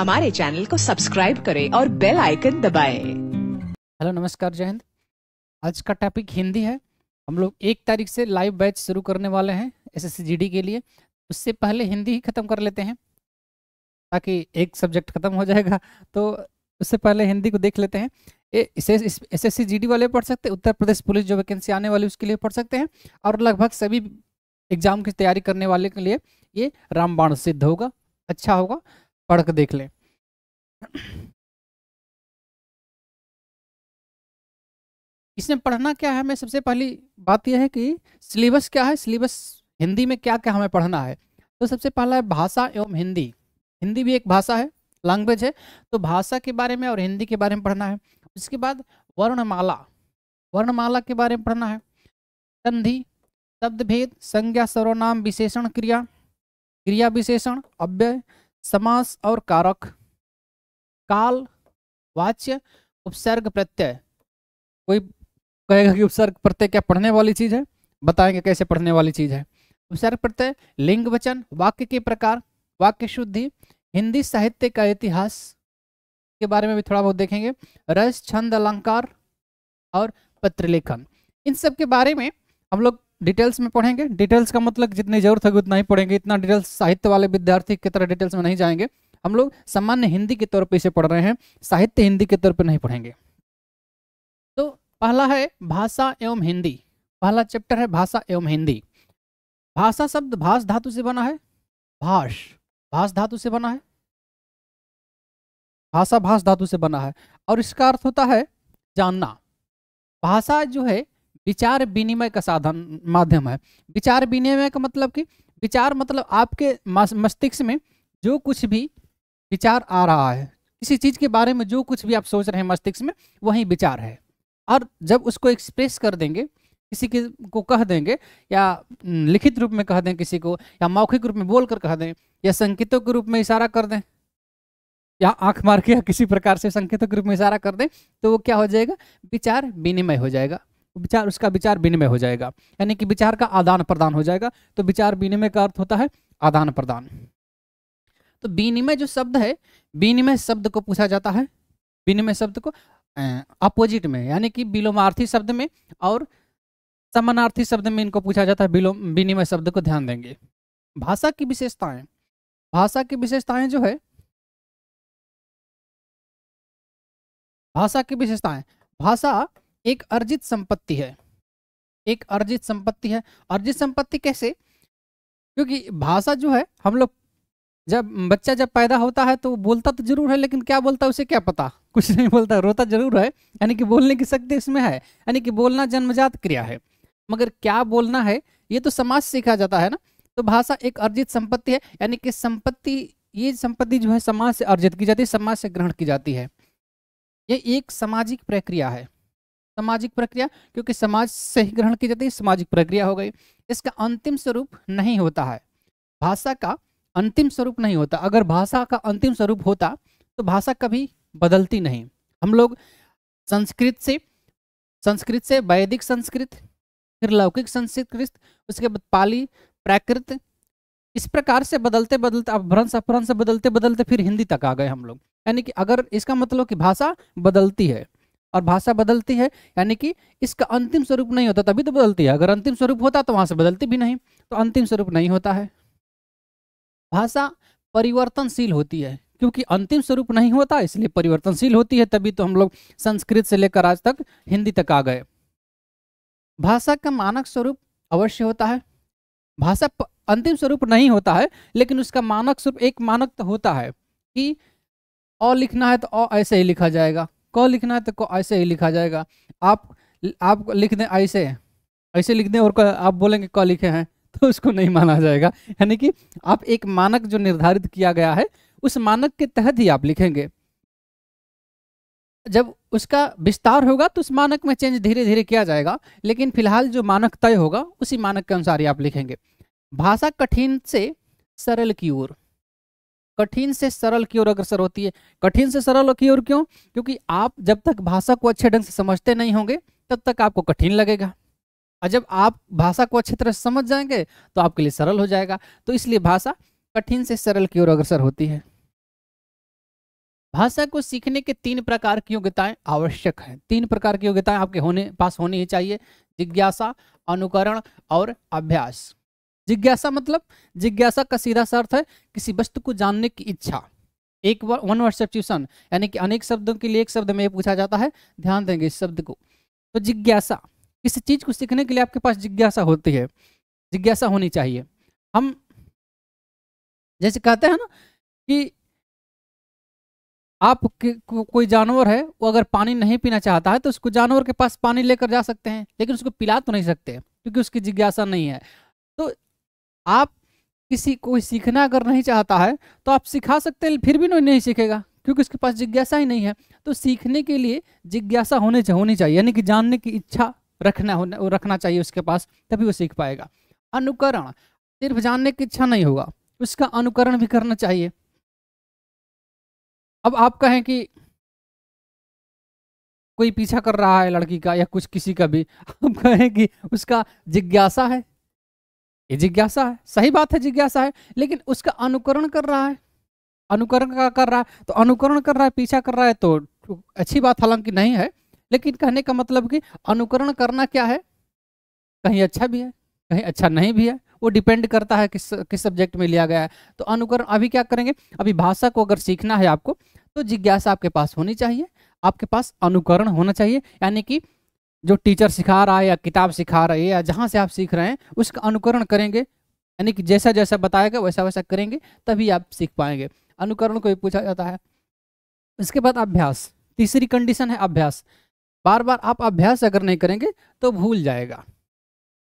हमारे चैनल को सब्सक्राइब करें और बेल आइकन दबाएँ। हेलो, नमस्कार, जय हिंद। आज का टॉपिक हिंदी है। हम लोग एक तारीख से लाइव बैच शुरू करने वाले हैं एस के लिए। उससे पहले हिंदी ही ख़त्म कर लेते हैं, ताकि एक सब्जेक्ट ख़त्म हो जाएगा। तो उससे पहले हिंदी को देख लेते हैं। S S C G D वाले पढ़ सकते हैं, उत्तर प्रदेश पुलिस जो वैकेंसी आने वाली उसके लिए पढ़ सकते हैं। और लगभग सभी एग्ज़ाम की तैयारी करने वाले के लिए ये रामबाण सिद्ध होगा अच्छा होगा। पढ़ कर देख लें। इसमें पढ़ना क्या है? हमें सबसे पहली बात यह है कि सिलेबस क्या है? सिलेबस हिंदी में क्या क्या हमें पढ़ना है? तो सबसे पहला है भाषा एवं हिंदी। हिंदी भी एक भाषा है लैंग्वेज है। तो भाषा के बारे में और हिंदी के बारे में पढ़ना है। उसके बाद वर्णमाला। वर्णमाला के बारे में पढ़ना है। संधि शब्द भेद संज्ञा, सर्वनाम, विशेषण, क्रिया। क्रिया विशेषण, अव्यय समास और कारक। काल, वाच्य, उपसर्ग, प्रत्यय। कोई कहेगा कि उपसर्ग, प्रत्यय क्या पढ़ने वाली चीज़ है? बताएँगे कैसे पढ़ने वाली चीज़ है। उपसर्ग, प्रत्यय, लिंग, वचन, वाक्य के प्रकार, वाक्य शुद्धि, हिंदी साहित्य का इतिहास के बारे में भी थोड़ा बहुत देखेंगे। रस, छंद, अलंकार और पत्र लेखन। इन सब के बारे में हम लोग डिटेल्स में पढ़ेंगे। डिटेल्स का मतलब जितनी ज़रूरत होगी उतना ही पढ़ेंगे। इतना डिटेल्स साहित्य वाले विद्यार्थी की तरह डिटेल्स में नहीं जाएँगे। हम लोग सामान्य हिंदी के तौर पर इसे पढ़ रहे हैं। साहित्य हिंदी के तौर पर नहीं पढ़ेंगे। तो पहला है भाषा एवं हिंदी। पहला चैप्टर है भाषा एवं हिंदी। भाषा शब्द भाष धातु से बना है। भाष। भाष धातु से बना है। भाषा भाष धातु से बना है। और इसका अर्थ होता है जानना। भाषा जो है विचार विनिमय का साधन, माध्यम है। विचार विनिमय का मतलब कि, विचार मतलब आपके मस्तिष्क में जो कुछ भी विचार आ रहा है, किसी चीज़ के बारे में जो कुछ भी आप सोच रहे हैं मस्तिष्क में, वही विचार है। और जब उसको एक्सप्रेस कर देंगे, किसी के, को कह देंगे, या लिखित रूप में कह दें किसी को, या मौखिक रूप में बोल कर कह दें, या संकेतों के रूप में इशारा कर दें, या आँख मार के या किसी प्रकार से संकेतों के रूप में इशारा कर दें तो वो क्या हो जाएगा? विचार विनिमय हो जाएगा। विचार, उसका विचार विनिमय हो जाएगा। यानी कि विचार का आदान प्रदान हो जाएगा। तो विचार विनिमय का अर्थ होता है आदान प्रदान। तो विनिमय जो शब्द है, विनिमय शब्द को पूछा जाता है। विनिमय शब्द को अपोजिट में, यानी कि विलोमार्थी शब्द में और समानार्थी शब्द में इनको पूछा जाता है। विलोम विनिमय शब्द को ध्यान देंगे। भाषा की विशेषताएँ, भाषा की विशेषताएँ जो है, भाषा की विशेषताएँ, भाषा एक अर्जित संपत्ति है। एक अर्जित संपत्ति है। अर्जित संपत्ति कैसे? क्योंकि भाषा जो है, हम लोग जब बच्चा जब पैदा होता है तो बोलता तो ज़रूर है, लेकिन क्या बोलता है उसे क्या पता? कुछ नहीं बोलता, रोता ज़रूर है। यानी कि बोलने की शक्ति इसमें है। यानी कि बोलना जन्मजात क्रिया है। मगर क्या बोलना है, ये तो समाज सीखा जाता है ना। तो भाषा एक अर्जित संपत्ति है। यानी कि संपत्ति, ये संपत्ति जो है, समाज से अर्जित की जाती है, समाज से ग्रहण की जाती है। ये एक सामाजिक प्रक्रिया है। सामाजिक प्रक्रिया, क्योंकि समाज से ही ग्रहण की जाती है, सामाजिक प्रक्रिया हो गई। इसका अंतिम स्वरूप नहीं होता है। भाषा का अंतिम स्वरूप नहीं होता। अगर भाषा का अंतिम स्वरूप होता तो भाषा कभी बदलती नहीं। हम लोग संस्कृत से संस्कृत से वैदिक संस्कृत, फिर लौकिक संस्कृत, उसके बाद पाली, प्राकृत, इस प्रकार से बदलते बदलते, अपभ्रंश अपभ्रंश, बदलते बदलते फिर हिंदी तक आ गए हम लोग। यानी कि अगर इसका मतलब कि भाषा बदलती है और भाषा बदलती है, यानी कि इसका अंतिम स्वरूप नहीं होता तभी तो बदलती है। अगर अंतिम स्वरूप होता तो वहाँ से बदलती भी नहीं तो अंतिम स्वरूप नहीं होता है। भाषा परिवर्तनशील होती है, क्योंकि अंतिम स्वरूप नहीं होता, इसलिए परिवर्तनशील होती है, तभी तो हम लोग संस्कृत से लेकर आज तक हिंदी तक आ गए। भाषा का मानक स्वरूप अवश्य होता है। भाषा अंतिम स्वरूप नहीं होता है, लेकिन उसका मानक स्वरूप एक मानक तो होता है कि अ लिखना है तो अ ऐसे ही लिखा जाएगा। क लिखना है तो क ऐसे ही लिखा जाएगा। आप आप लिख दें ऐसे। ऐसे लिख दें और आप बोलेंगे क लिखे हैं तो उसको नहीं माना जाएगा। यानी कि आप एक मानक जो निर्धारित किया गया है, उस मानक के तहत ही आप लिखेंगे। जब उसका विस्तार होगा तो उस मानक में चेंज धीरे धीरे किया जाएगा, लेकिन फ़िलहाल जो मानक तय होगा, उसी मानक के अनुसार ही आप लिखेंगे। भाषा कठिन से सरल की ओर। कठिन से सरल की ओर अग्रसर होती है। कठिन से सरल की ओर क्यों? क्योंकि आप जब तक भाषा को अच्छे ढंग से समझते नहीं होंगे, तब तक आपको कठिन लगेगा। और जब आप भाषा को अच्छी तरह समझ जाएँगे तो आपके लिए सरल हो जाएगा। तो इसलिए भाषा कठिन से सरल की ओर अग्रसर होती है। भाषा को सीखने के तीन प्रकार की योग्यताएँ आवश्यक हैं। तीन प्रकार की योग्यताएँ आपके होने, पास होनी ही चाहिए। जिज्ञासा, अनुकरण और अभ्यास। जिज्ञासा मतलब जिज्ञासा का सीधा सा अर्थ है किसी वस्तु को जानने की इच्छा। एक वन वर्ड सब्स्टिट्यूशन यानी कि अनेक शब्दों के लिए एक शब्द में पूछा जाता है ध्यान देंगे इस शब्द को। तो जिज्ञासा किसी चीज़ को सीखने के लिए आपके पास जिज्ञासा होती है जिज्ञासा होनी चाहिए। हम जैसे कहते हैं ना कि आप को, कोई जानवर है वो अगर पानी नहीं पीना चाहता है तो उसको जानवर के पास पानी लेकर जा सकते हैं लेकिन उसको पिला तो नहीं सकते क्योंकि उसकी जिज्ञासा नहीं है। तो आप किसी कोई सीखना अगर नहीं चाहता है तो आप सिखा सकते हैं, फिर भी नहीं सीखेगा, क्योंकि उसके पास जिज्ञासा ही नहीं है। तो सीखने के लिए जिज्ञासा होने चाहिए होनी चाहिए, यानी कि जानने की इच्छा रखना होना, रखना चाहिए उसके पास, तभी वो सीख पाएगा। अनुकरण, सिर्फ़ जानने की इच्छा नहीं होगा, उसका अनुकरण भी करना चाहिए। अब आप कहें कि कोई पीछा कर रहा है लड़की का या कुछ किसी का भी, आप कहें कि उसका जिज्ञासा है ये जिज्ञासा है। सही बात है, जिज्ञासा है, लेकिन उसका अनुकरण कर रहा है। अनुकरण का कर रहा है तो अनुकरण कर रहा है, पीछा कर रहा है तो अच्छी बात हालाँकि नहीं है, लेकिन कहने का मतलब कि अनुकरण करना क्या है? कहीं अच्छा भी है, कहीं अच्छा नहीं भी है, वो डिपेंड करता है किस किस सब्जेक्ट में लिया गया है। तो अनुकरण, अभी क्या करेंगे? अभी भाषा को अगर सीखना है आपको तो जिज्ञासा आपके पास होनी चाहिए, आपके पास अनुकरण होना चाहिए, यानी कि जो टीचर सिखा रहा है या किताब सिखा रही है या जहाँ से आप सीख रहे हैं, उसका अनुकरण करेंगे। यानी कि जैसा जैसा बताएगा, वैसा वैसा करेंगे, तभी आप सीख पाएँगे। अनुकरण को भी पूछा जाता है। इसके बाद अभ्यास। तीसरी कंडीशन है अभ्यास। बार बार आप अभ्यास अगर नहीं करेंगे तो भूल जाएगा।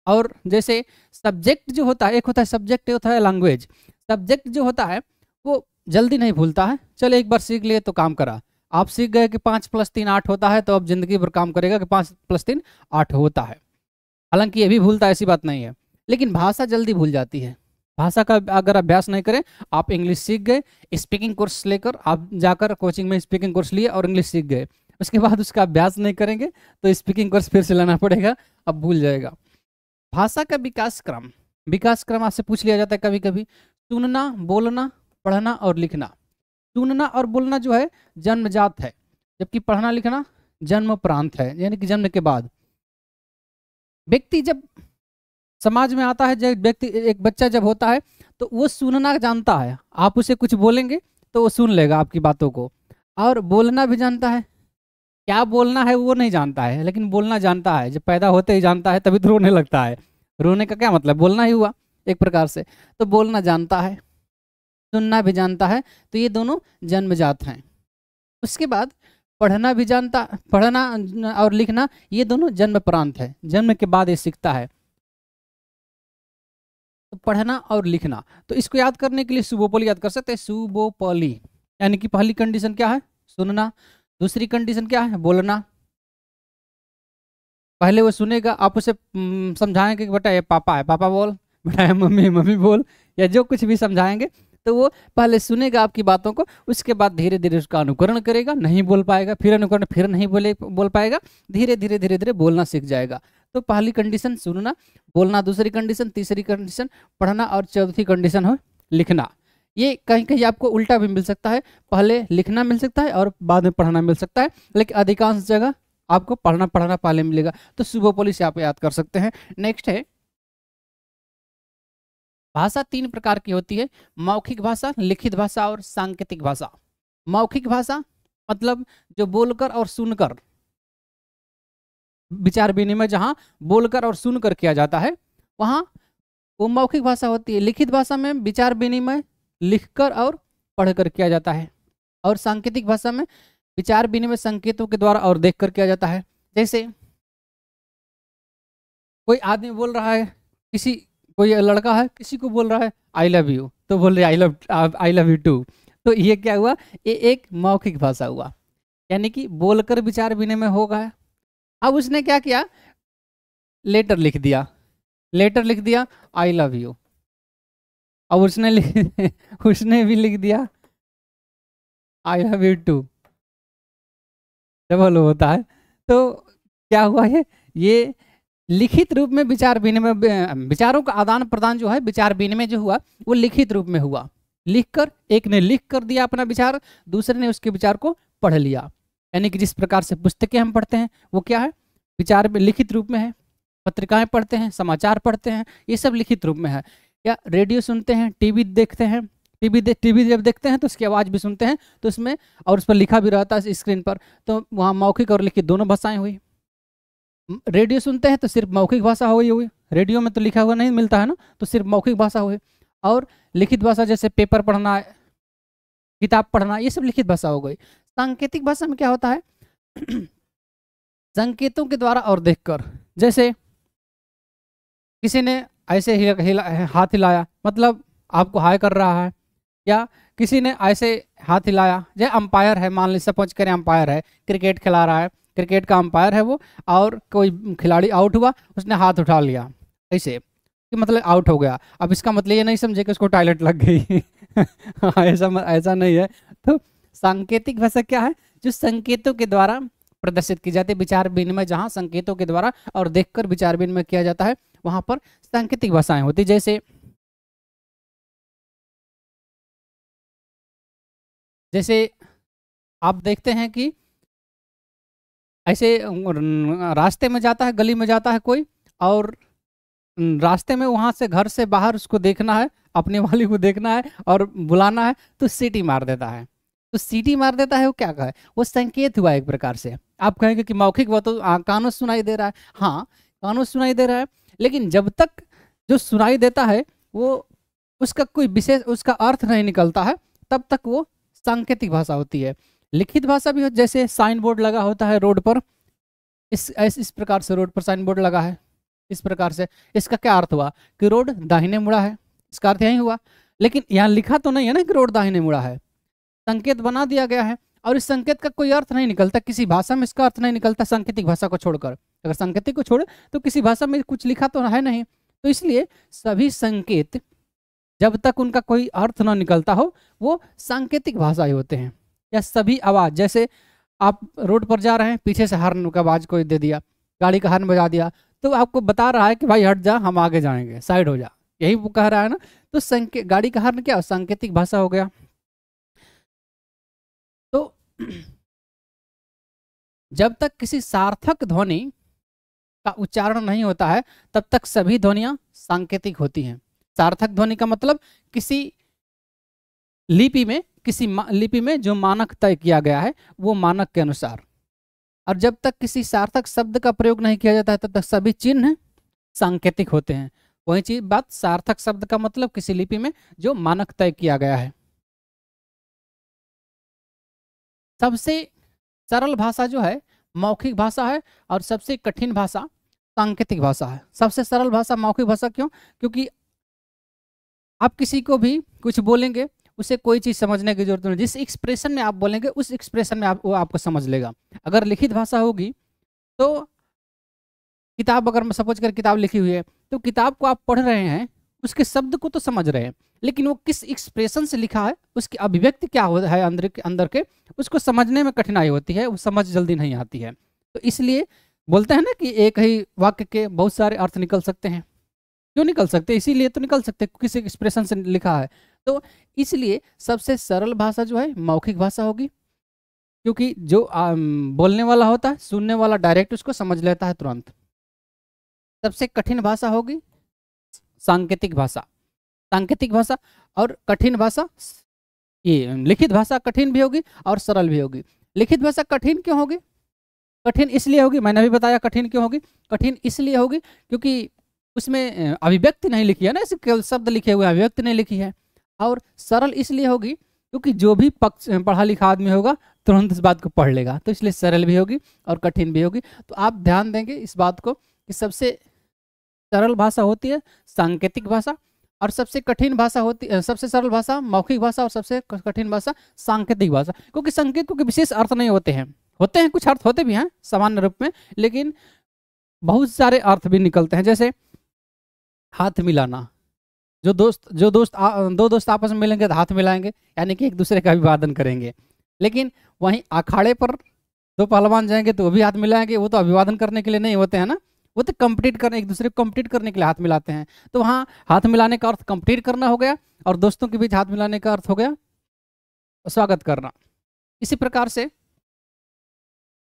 और जैसे सब्जेक्ट जो होता है, एक होता है सब्जेक्ट होता है लैंग्वेज सब्जेक्ट जो होता है, वो जल्दी नहीं भूलता है। चलो एक बार सीख लिए तो काम करा। आप सीख गए कि पाँच प्लस तीन आठ होता है तो अब ज़िंदगी भर काम करेगा कि पाँच प्लस तीन आठ होता है। हालाँकि ये भी भूलता ऐसी बात नहीं है, लेकिन भाषा जल्दी भूल जाती है। भाषा का अगर अभ्यास नहीं करें, आप इंग्लिश सीख गए, स्पीकिंग कोर्स लेकर आप जाकर कोचिंग में स्पीकिंग कोर्स लिए और इंग्लिश सीख गए, उसके बाद उसका अभ्यास नहीं करेंगे तो स्पीकिंग कोर्स फिर से लाना पड़ेगा, अब भूल जाएगा। भाषा का विकास क्रम विकास क्रम आपसे पूछ लिया जाता है कभी कभी सुनना, बोलना, पढ़ना और लिखना। सुनना और बोलना जो है जन्मजात है, जबकि पढ़ना लिखना जन्म प्रांत है, यानी कि जन्म के बाद। व्यक्ति जब समाज में आता है, जब व्यक्ति, एक बच्चा जब होता है तो वो सुनना जानता है। आप उसे कुछ बोलेंगे तो वो सुन लेगा आपकी बातों को। और बोलना भी जानता है। क्या बोलना है वो नहीं जानता है, लेकिन बोलना जानता है। जब पैदा होते ही जानता है, तभी तो रोने लगता है। रोने का क्या मतलब? बोलना ही हुआ, एक प्रकार से। तो बोलना जानता है। सुनना भी जानता है तो ये दोनों जन्मजात हैं। उसके बाद पढ़ना भी जानता, पढ़ना और लिखना, ये दोनों जन्म प्रांत है। जन्म के बाद ये सीखता है। तो पढ़ना और लिखना तो इसको याद करने के लिए सुबोपोली याद कर सकते हैं। सुबोपोली, यानी कि पहली कंडीशन क्या है? सुनना। दूसरी कंडीशन क्या है? बोलना। पहले वो सुनेगा, आप उसे समझाएँगे कि बेटा ये पापा है। पापा बोल, बेटा मम्मी मम्मी बोल, या जो कुछ भी समझाएँगे तो वो पहले सुनेगा आपकी बातों को, उसके बाद धीरे धीरे उसका अनुकरण करेगा, नहीं बोल पाएगा, फिर अनुकरण, फिर नहीं बोले, बोल पाएगा धीरे धीरे धीरे धीरे बोलना सीख जाएगा। तो पहली कंडीशन सुनना, बोलना दूसरी कंडीशन तीसरी कंडीशन पढ़ना और चौथी कंडीशन हो लिखना। ये कहीं कहीं आपको उल्टा भी मिल सकता है, पहले लिखना मिल सकता है और बाद में पढ़ना मिल सकता है, लेकिन अधिकांश जगह आपको पढ़ना पढ़ना पहले मिलेगा। तो सुबह पुलिस आप याद कर सकते हैं। नेक्स्ट है भाषा तीन प्रकार की होती है, मौखिक भाषा, लिखित भाषा और सांकेतिक भाषा। मौखिक भाषा मतलब जो बोलकर और सुनकर। विचार विनिमय जहाँ बोलकर और सुनकर किया जाता है, वहाँ वो मौखिक भाषा होती है। लिखित भाषा में विचार विनिमय, लिखकर और पढ़कर किया जाता है। और सांकेतिक भाषा में विचार विनिमय संकेतों के द्वारा और देखकर किया जाता है। जैसे कोई आदमी बोल रहा है, किसी कोई लड़का है, किसी को बोल रहा है आई लव यू तो बोल रहे I love I love you too तो ये क्या हुआ? ये एक मौखिक भाषा हुआ। यानी कि बोलकर विचार विनिमय हो गया अब उसने क्या किया? लेटर लिख दिया। लेटर लिख दिया आई लव यू अब उसने उसने भी लिख दिया I love you too double होता है तो क्या हुआ ये? ये लिखित रूप में विचार विनिमय विचारों का आदान प्रदान जो है, विचार विनिमय जो हुआ, वो लिखित रूप में हुआ। लिखकर, एक ने लिख कर दिया अपना विचार, दूसरे ने उसके विचार को पढ़ लिया। यानी कि जिस प्रकार से पुस्तकें हम पढ़ते हैं, वो क्या है? विचार में लिखित रूप में है, पत्रिकाएँ पढ़ते हैं, समाचार पढ़ते हैं, ये सब लिखित रूप में है। या रेडियो सुनते हैं, टीवी देखते हैं, टीवी दे, टीवी जब देखते हैं तो उसकी आवाज़ भी सुनते हैं तो उसमें और उस पर लिखा भी रहता है स्क्रीन पर। तो वहाँ मौखिक और लिखित दोनों भाषाएँ हुई। रेडियो सुनते हैं तो सिर्फ़ मौखिक भाषा हो गई हुई रेडियो में तो लिखा हुआ नहीं मिलता है ना तो सिर्फ़ मौखिक भाषा हुई और लिखित भाषा जैसे पेपर पढ़ना किताब पढ़ना ये सब लिखित भाषा हो गई। सांकेतिक भाषा में क्या होता है? संकेतों के द्वारा और देखकर। जैसे किसी ने ऐसे हिला, हिला, हाथ हिलाया मतलब आपको हाय कर रहा है या किसी ने ऐसे हाथ हिलाया जैसे अंपायर है मान लीजिए सपोज़ करें अंपायर है क्रिकेट खिला रहा है क्रिकेट का अंपायर है वो, और कोई खिलाड़ी आउट हुआ, उसने हाथ उठा लिया। ऐसे, कि मतलब आउट हो गया। अब इसका मतलब ये नहीं समझे कि उसको टॉयलेट लग गई। ऐसा ऐसा नहीं है। तो सांकेतिक भाषा क्या है? जो संकेतों के द्वारा प्रदर्शित की जाती है, विचार विनिमय, जहाँ संकेतों के द्वारा और देखकर विचार विनिमय किया जाता है, वहाँ पर सांकेतिक भाषाएँ होती जैसे जैसे आप देखते हैं कि ऐसे रास्ते में जाता है, गली में जाता है कोई और रास्ते में वहाँ से घर से बाहर उसको देखना है, अपने वाली को देखना है और बुलाना है तो सीटी मार देता है। तो सीटी मार देता है वो क्या कहे? वो संकेत हुआ एक प्रकार से। आप कहेंगे कि मौखिक वो तो कानून सुनाई दे रहा है। हाँ कानून सुनाई दे रहा है, लेकिन जब तक जो सुनाई देता है, वो उसका कोई विशेष, उसका अर्थ नहीं निकलता है, तब तक वो सांकेतिक भाषा होती है। लिखित भाषा भी हो, जैसे साइन बोर्ड लगा होता है रोड पर, इस इस प्रकार से रोड पर साइन बोर्ड लगा है, इस प्रकार से। इसका क्या अर्थ हुआ? कि रोड दाहिने मुड़ा है, इसका अर्थ यही हुआ। लेकिन यहाँ लिखा तो नहीं है ना कि रोड दाहिने मुड़ा है। संकेत बना दिया गया है, और इस संकेत का कोई अर्थ नहीं निकलता, किसी भाषा में इसका अर्थ नहीं निकलता सांकेतिक भाषा को छोड़कर। अगर संकेतिक को छोड़े तो किसी भाषा में कुछ लिखा तो है नहीं। तो इसलिए सभी संकेत, जब तक उनका कोई अर्थ ना निकलता हो, वो सांकेतिक भाषा ही होते हैं। या सभी आवाज़, जैसे आप रोड पर जा रहे हैं, पीछे से हॉर्न का आवाज़ कोई दे दिया, गाड़ी का हॉर्न बजा दिया तो आपको बता रहा है कि भाई हट जा, हम आगे जाएँगे, साइड हो जा। यही वो कह रहा है ना? तो संकेत गाड़ी का हॉर्न क्या? सांकेतिक भाषा हो गया। तो जब तक किसी सार्थक ध्वनि का उच्चारण नहीं होता है, तब तक सभी ध्वनियाँ सांकेतिक होती हैं। सार्थक ध्वनि का मतलब किसी लिपि में किसी लिपि में जो मानक तय किया गया है, वो मानक के अनुसार। और जब तक किसी सार्थक शब्द का प्रयोग नहीं किया जाता है, तब तक सभी चिन्ह सांकेतिक होते हैं। वही चीज़, बात सार्थक शब्द का मतलब किसी लिपि में जो मानक तय किया गया है। सबसे सरल भाषा जो है, मौखिक भाषा है, और सबसे कठिन भाषा सांकेतिक भाषा है। सबसे सरल भाषा मौखिक भाषा क्यों? क्योंकि आप किसी को भी कुछ बोलेंगे उसे कोई चीज़ समझने की ज़रूरत नहीं। जिस एक्सप्रेशन में आप बोलेंगे, उस एक्सप्रेशन में आप, वो आपको समझ लेगा। अगर लिखित भाषा होगी तो किताब अगर सपोज़ कर किताब लिखी हुई है तो किताब को आप पढ़ रहे हैं, उसके शब्द को तो समझ रहे हैं, लेकिन वो किस एक्सप्रेशन से लिखा है, उसकी अभिव्यक्ति क्या हो, है अंदर के अंदर के, उसको समझने में कठिनाई होती है, वो समझ जल्दी नहीं आती है। तो इसलिए बोलते हैं ना कि एक ही वाक्य के बहुत सारे अर्थ निकल सकते हैं। क्यों निकल सकते? इसीलिए तो निकल सकते किसी एक्सप्रेशन से लिखा है। तो इसलिए सबसे सरल भाषा जो है मौखिक भाषा होगी। क्योंकि जो आ, बोलने वाला होता है सुनने वाला डायरेक्ट उसको समझ लेता है तुरंत। सबसे कठिन भाषा होगी सांकेतिक भाषा। सांकेतिक भाषा और कठिन भाषा ये लिखित भाषा कठिन भी होगी और सरल भी होगी। लिखित भाषा कठिन क्यों होगी? कठिन इसलिए होगी मैंने अभी बताया कठिन क्यों होगी? कठिन इसलिए होगी क्योंकि उसमें अभिव्यक्ति नहीं लिखी है ना केवल शब्द लिखे हुए अभिव्यक्ति नहीं लिखी है। और सरल इसलिए होगी क्योंकि जो भी पक्ष पढ़ा लिखा आदमी होगा, तुरंत इस बात को पढ़ लेगा। तो इसलिए सरल भी होगी और कठिन भी होगी। तो आप ध्यान देंगे इस बात को कि सबसे सरल भाषा होती है सांकेतिक भाषा और सबसे कठिन भाषा होती है सबसे सरल भाषा मौखिक भाषा और सबसे कठिन भाषा सांकेतिक भाषा। क्योंकि संकेत के विशेष अर्थ नहीं होते हैं। होते हैं, कुछ अर्थ होते भी हैं सामान्य रूप में, लेकिन बहुत सारे अर्थ भी निकलते हैं। जैसे हाथ मिलाना। जो दोस्त जो दोस्त आ, दो दोस्त आपस में मिलेंगे तो हाथ मिलाएँगे यानी कि एक दूसरे का अभिवादन करेंगे। लेकिन वहीं अखाड़े पर दो पहलवान जाएँगे तो वो भी हाथ मिलाएँगे वो तो अभिवादन करने के लिए नहीं होते हैं ना? वो तो कंप्लीट करने एक दूसरे को कंप्लीट करने के लिए हाथ मिलाते हैं। तो वहाँ हाथ मिलाने का अर्थ कंप्लीट करना हो गया और दोस्तों के बीच हाथ मिलाने का अर्थ हो गया स्वागत करना। इसी प्रकार से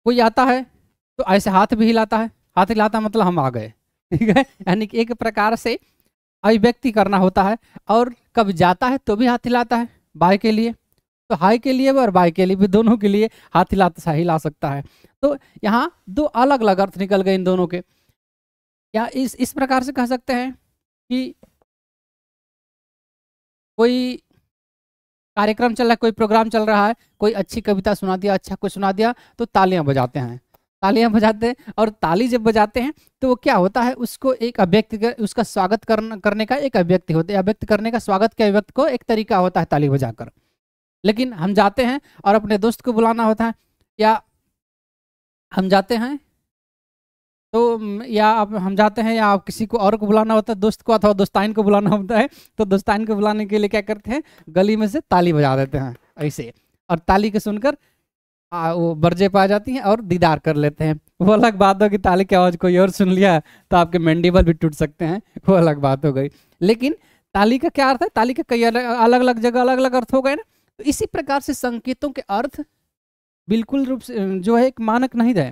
कोई आता है तो ऐसे हाथ भी हिलाता है। हाथ हिलाता मतलब हम आ गए। ठीक है? यानी कि एक प्रकार से अभिव्यक्ति करना होता है और कब जाता है तो भी हाथ हिलाता है बाय के लिए। तो हाई के लिए भी और बाय के लिए भी, दोनों के लिए हाथ हिलाता हिला सकता है। तो यहाँ दो अलग अलग अर्थ निकल गए इन दोनों के। या इस इस प्रकार से कह सकते हैं कि कोई कार्यक्रम चल रहा है, कोई प्रोग्राम चल रहा है, कोई अच्छी कविता सुना दिया अच्छा कुछ सुना दिया तो तालियाँ बजाते हैं। तालियाँ बजाते हैं और ताली जब बजाते हैं तो वो क्या होता है? उसको एक अभिव्यक्ति उसका स्वागत करना, करने का एक अभिव्यक्ति होता है। अभिव्यक्त करने का स्वागत के अभिव्यक्त को एक तरीका होता है ताली बजाकर। लेकिन हम जाते हैं और अपने दोस्त को बुलाना होता है, या हम जाते हैं तो या आप, हम जाते हैं, या आप किसी को और को बुलाना होता है, दोस्त को अथवा दोस्ताइन को बुलाना होता है तो दोस्ताइन को बुलाने के लिए क्या करते हैं? गली में से ताली बजा देते हैं, ऐसे। और ताली के सुनकर आ, वो बर्जे पा जाती हैं और दीदार कर लेते हैं। वो अलग बात हो कि ताली की आवाज़ कोई और सुन लिया तो आपके मैंडिबल भी टूट सकते हैं। वो अलग बात हो गई। लेकिन ताली का क्या अर्थ है? ताली का कई अलग अलग जगह अलग अलग अर्थ हो गए ना? तो इसी प्रकार से संकेतों के अर्थ बिल्कुल रूप से जो है एक मानक नहीं रहे।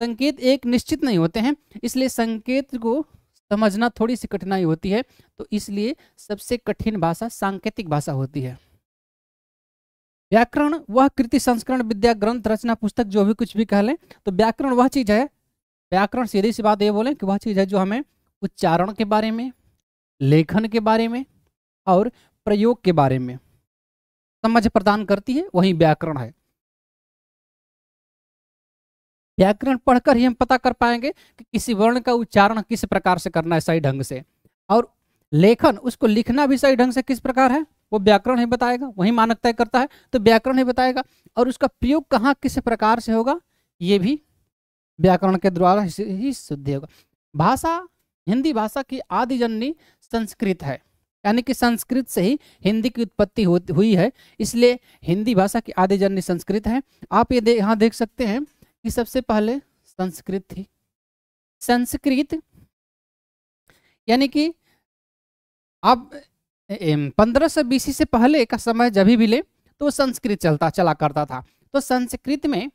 संकेत एक निश्चित नहीं होते हैं इसलिए संकेत को समझना थोड़ी सी कठिनाई होती है तो इसलिए सबसे कठिन भाषा सांकेतिक भाषा होती है। व्याकरण, वह कृति संस्करण विद्या ग्रंथ रचना पुस्तक जो भी कुछ भी कह लें तो व्याकरण वह चीज़ है। व्याकरण सीधी सी बात ये बोले कि वह चीज़ है जो हमें उच्चारण के बारे में, लेखन के बारे में और प्रयोग के बारे में समझ प्रदान करती है, वही व्याकरण है। व्याकरण पढ़कर ही हम पता कर पाएँगे कि किसी वर्ण का उच्चारण किस प्रकार से करना है सही ढंग से और लेखन, उसको लिखना भी सही ढंग से किस प्रकार है? वो व्याकरण ही बताएगा वही मानक तय करता है तो व्याकरण ही बताएगा। और उसका प्रयोग कहाँ किस प्रकार से होगा ये भी व्याकरण के द्वारा ही शुद्ध होगा। भाषा हिंदी भाषा की आदि जननी संस्कृत है यानी कि संस्कृत से ही हिंदी की उत्पत्ति हुई है इसलिए हिंदी भाषा की आदि जननी संस्कृत है। आप ये दे, यहाँ देख सकते हैं कि सबसे पहले संस्कृत थी। संस्कृत यानी कि अब पंद्रह सौ बीसी से पहले का समय जब भी ले तो संस्कृत चलता, चला करता था। तो संस्कृत में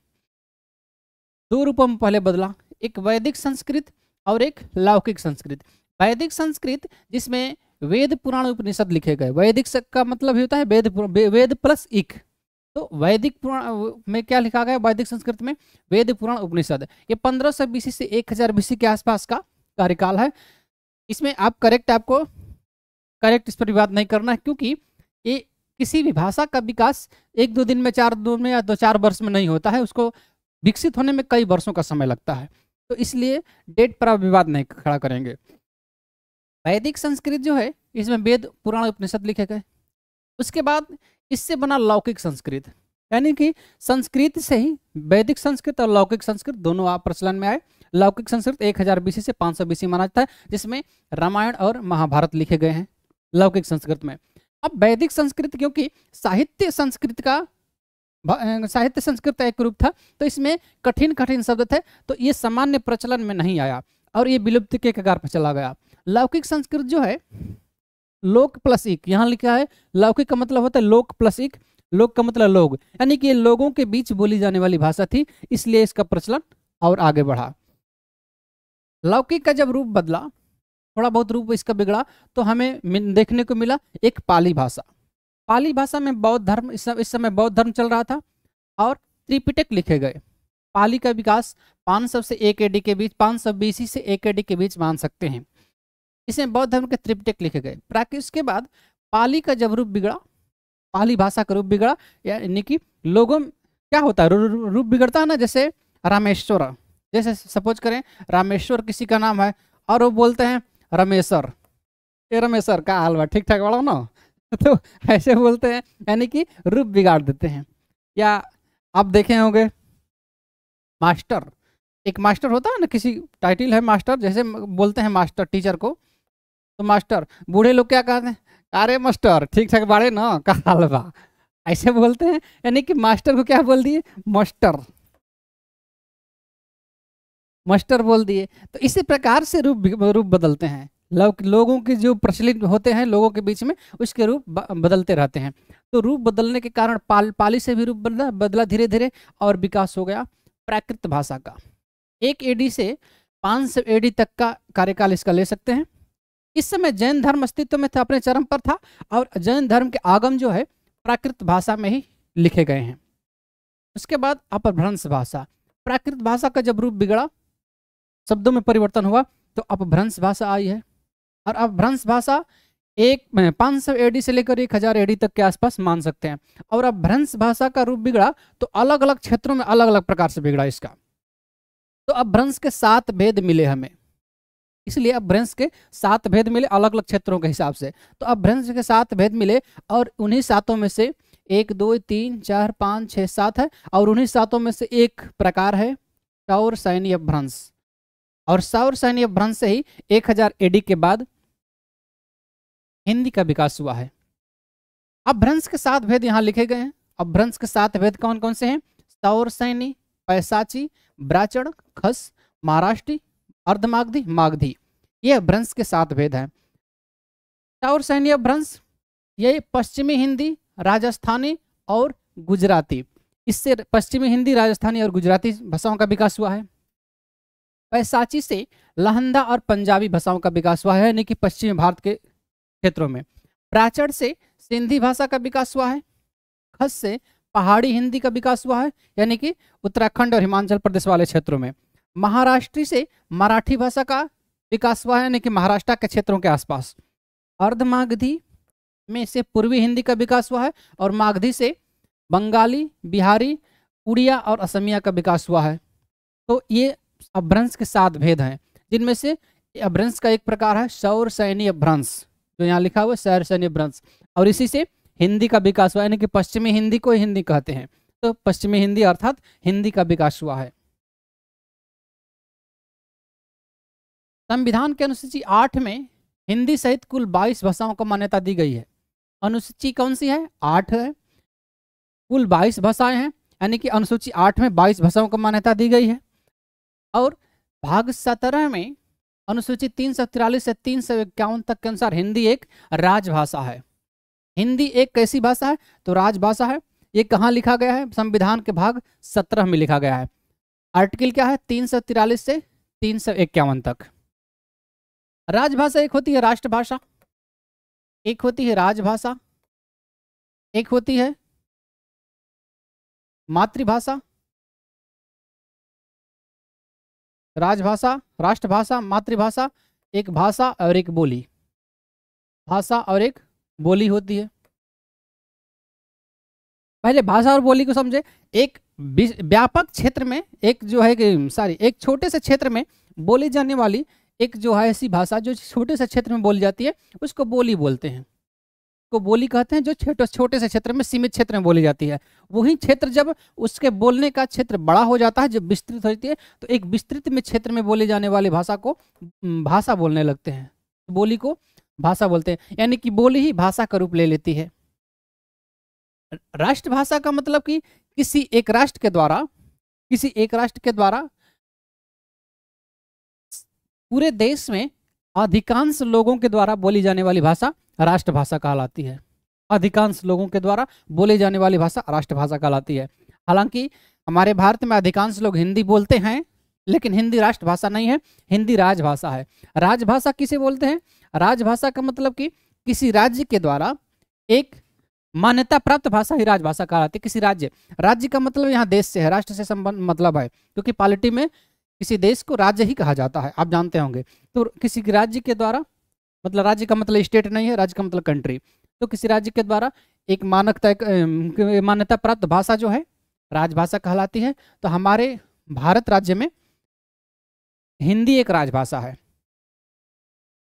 दो रूपों में पहले बदला, एक वैदिक संस्कृत और एक लौकिक संस्कृत। वैदिक संस्कृत, जिसमें वेद पुराण उपनिषद लिखे गए। वैदिक का मतलब होता है वेद वेद प्लस इक। तो वैदिक पुराण में क्या लिखा गया वैदिक संस्कृत में? वेद पुराण उपनिषद। ये पंद्रह सौ बीसी से एक हज़ार बीसी के आसपास का कार्यकाल है। इसमें आप करेक्ट आपको करेक्ट इस पर विवाद नहीं करना है, क्योंकि ये किसी भी भाषा का विकास एक दो दिन में, चार दो में या दो, चार वर्ष में नहीं होता है, उसको विकसित होने में कई वर्षों का समय लगता है। तो इसलिए डेट पर आप विवाद नहीं खड़ा करेंगे। वैदिक संस्कृत जो है, इसमें वेद, पुराण, उपनिषद लिखे गए। उसके बाद इससे बना लौकिक संस्कृत। यानी कि संस्कृत से ही वैदिक संस्कृत और लौकिक संस्कृत दोनों आप प्रचलन में आए। लौकिक संस्कृत एक हज़ार बीसी से पाँच सौ बीसी माना जाता है, जिसमें रामायण और महाभारत लिखे गए हैं। लौकिक संस्कृत में। अब वैदिक संस्कृत, क्योंकि साहित्य संस्कृत का साहित्य संस्कृत एक रूप था तो इसमें कठिन कठिन शब्द थे तो ये सामान्य प्रचलन में नहीं आया, और ये विलुप्त के कगार पर चला गया। लौकिक संस्कृत जो है, लोक प्लस इक यहाँ लिखा है, लौकिक का मतलब होता है लोक प्लस इक लोक का मतलब लोग, यानी कि ये लोगों के बीच बोली जाने वाली भाषा थी, इसलिए इसका प्रचलन और आगे बढ़ा। लौकिक का जब रूप बदला थोड़ा बहुत रूप इसका बिगड़ा तो हमें देखने को मिला एक पाली भाषा। पाली भाषा में बौद्ध धर्म, इस समय इस समय बौद्ध धर्म चल रहा था और त्रिपिटक लिखे गए। पाली का विकास 500 से एक एडी के बीच 500 बीसी से एक एडी के बीच मान सकते हैं। इसमें बौद्ध धर्म के त्रिपिटक लिखे गए। प्राकृत उसके बाद पाली का जब रूप बिगड़ा, पाली भाषा का रूप बिगड़ा, यानी कि लोगों क्या होता है? रूप बिगड़ता है ना, जैसे रामेश्वर। जैसे सपोज़ करें, रामेश्वर किसी का नाम है और वो बोलते हैं रमेश्वर। ये रमेश्वर, का हाल बा ठीक ठाक वाला ना? तो ऐसे बोलते हैं, यानी कि रूप बिगाड़ देते हैं। या आप देखे होंगे, मास्टर। एक मास्टर होता है ना, किसी टाइटल है मास्टर, जैसे बोलते हैं मास्टर, टीचर को। तो मास्टर, बूढ़े लोग क्या कहते हैं? अरे मास्टर ठीक ठाक बाड़े ना? का हाल बा ऐसे बोलते हैं, यानी कि मास्टर को क्या बोल दिए? मास्टर। मास्टर बोल दिए। तो इसी प्रकार से रूप रूप बदलते हैं। लोग के जो प्रचलित होते हैं, लोगों के बीच में, उसके रूप बदलते रहते हैं। तो रूप बदलने के कारण पाल, पाली से भी रूप बदला बदला धीरे धीरे और विकास हो गया प्राकृत भाषा का। एक एडी से पाँच सौ एडी तक का कार्यकाल इसका ले सकते हैं। इस समय जैन धर्म अस्तित्व में था, अपने चरम पर था और जैन धर्म के आगम जो है, प्राकृत भाषा में ही लिखे गए हैं। उसके बाद अपभ्रंश भाषा। प्राकृत भाषा का जब रूप बिगड़ा शब्दों में परिवर्तन हुआ तो अपभ्रंश भाषा आई है। और अपभ्रंश भाषा एक पाँच सौ एडी से लेकर एक हज़ार एडी तक के आसपास मान सकते हैं। और अब भ्रंश भाषा का रूप बिगड़ा तो अलग अलग क्षेत्रों में अलग अलग प्रकार से बिगड़ा इसका। तो अब भ्रंश के सात भेद मिले हमें। इसलिए अब भ्रंश के सात भेद मिले अलग अलग क्षेत्रों के हिसाब से। तो अब भ्रंश के सात भेद मिले, और उन्हीं सातों में से एक, दो, तीन, चार, पाँच, छः, सात है, और उन्हीं सातों में से एक प्रकार है, सौर, सैन्य, भ्रंश। और सौर सैन्य भ्रंश से ही एक हज़ार एडी के बाद हिंदी का विकास हुआ है। अब भ्रंश के सात भेद यहाँ लिखे गए हैं। अब भ्रंश के सात भेद कौन कौन से हैं? सौर सैनी पैसाची ब्राचड़ खस, महाराष्ट्री, अर्धमागधी, मागधी। ये भ्रंश के सात भेद हैं। सौर सैन्य भ्रंश, ये पश्चिमी हिंदी, राजस्थानी और गुजराती। इससे पश्चिमी हिंदी, राजस्थानी और गुजराती भाषाओं का विकास हुआ है। पैसाची से लहंदा और पंजाबी भाषाओं का विकास हुआ है, यानी कि पश्चिमी भारत के क्षेत्रों में। प्राचर से सिंधी भाषा का विकास हुआ है, खस से पहाड़ी हिंदी का विकास हुआ है, यानी कि उत्तराखंड और हिमाचल प्रदेश वाले क्षेत्रों में। महाराष्ट्री से मराठी भाषा का विकास हुआ है, यानी कि महाराष्ट्र के क्षेत्रों के आसपास। अर्धमागधी में से पूर्वी हिंदी का विकास हुआ है और मागधी से बंगाली, बिहारी, उड़िया और असमिया का विकास हुआ है। तो ये अभ्रंश के सात भेद हैं, जिनमें से अभ्रंश का एक प्रकार है, सौर सैनी अभ्रंश जो यहाँ लिखा हुआ है, सैर सैन्य भ्रंश। और इसी से हिंदी का विकास हुआ, यानी कि पश्चिमी हिंदी को हिंदी कहते हैं। तो पश्चिमी हिंदी अर्थात हिंदी का विकास हुआ है। संविधान के अनुसूची आठ में हिंदी सहित कुल बाईस भाषाओं को मान्यता दी गई है। अनुसूची कौन सी है? आठ है। कुल बाईस भाषाएँ हैं, यानी कि अनुसूची आठ में बाईस भाषाओं को मान्यता दी गई है। और भाग सत्रह में अनुसूचित तीन सौ तिरालीस से तीन सौ इक्यावन तक के अनुसार हिंदी एक राजभाषा है। हिंदी एक कैसी भाषा है? तो राजभाषा है। ये कहाँ लिखा गया है? संविधान के भाग सत्रह में लिखा गया है। आर्टिकल क्या है? तीन सौ तिरालीस से तीन सौ इक्यावन तक। राजभाषा एक होती है राष्ट्रभाषा। एक होती है राजभाषा। एक होती है मातृभाषा। राजभाषा, राष्ट्रभाषा, मातृभाषा, एक भाषा और एक बोली। भाषा और एक बोली होती है। पहले भाषा और बोली को समझे। एक व्यापक क्षेत्र में एक जो है कि सॉरी एक छोटे से क्षेत्र में बोली जाने वाली एक जो है ऐसी भाषा जो छोटे से क्षेत्र में बोली जाती है, उसको बोली बोलते हैं। को बोली कहते हैं, जो छोटे छोटे से क्षेत्र में, सीमित क्षेत्र में बोली जाती है। वही क्षेत्र जब उसके बोलने का क्षेत्र बड़ा हो जाता है, जब विस्तृत होती है तो एक विस्तृत में क्षेत्र में बोले जाने वाली भाषा को भाषा बोलने लगते हैं। बोली को भाषा बोलते हैं, यानी कि बोली ही भाषा का रूप ले लेती है। राष्ट्रभाषा का मतलब कि किसी एक राष्ट्र के द्वारा, किसी एक राष्ट्र के द्वारा पूरे देश में अधिकांश लोगों के द्वारा बोली जाने वाली भाषा राष्ट्रभाषा कहलाती है। अधिकांश लोगों के द्वारा बोली जाने वाली भाषा राष्ट्रभाषा कहलाती है। हालाँकि हमारे भारत में अधिकांश लोग हिंदी बोलते हैं, लेकिन हिंदी राष्ट्रभाषा नहीं है, हिंदी राजभाषा है। राजभाषा किसे बोलते हैं? राजभाषा का मतलब कि किसी राज्य के द्वारा एक मान्यता प्राप्त भाषा ही राजभाषा कहलाती है, किसी राज्य। राज्य का मतलब यहाँ देश से है, राष्ट्र से संबंध मतलब है, क्योंकि पॉलिटी में किसी देश को राज्य ही कहा जाता है, आप जानते होंगे। तो किसी राज्य के द्वारा मतलब राज्य का मतलब स्टेट नहीं है, राज्य का मतलब कंट्री तो किसी राज्य के द्वारा एक मानकता मान्यता प्राप्त भाषा जो है, राजभाषा कहलाती है तो हमारे भारत राज्य में हिंदी एक राजभाषा है.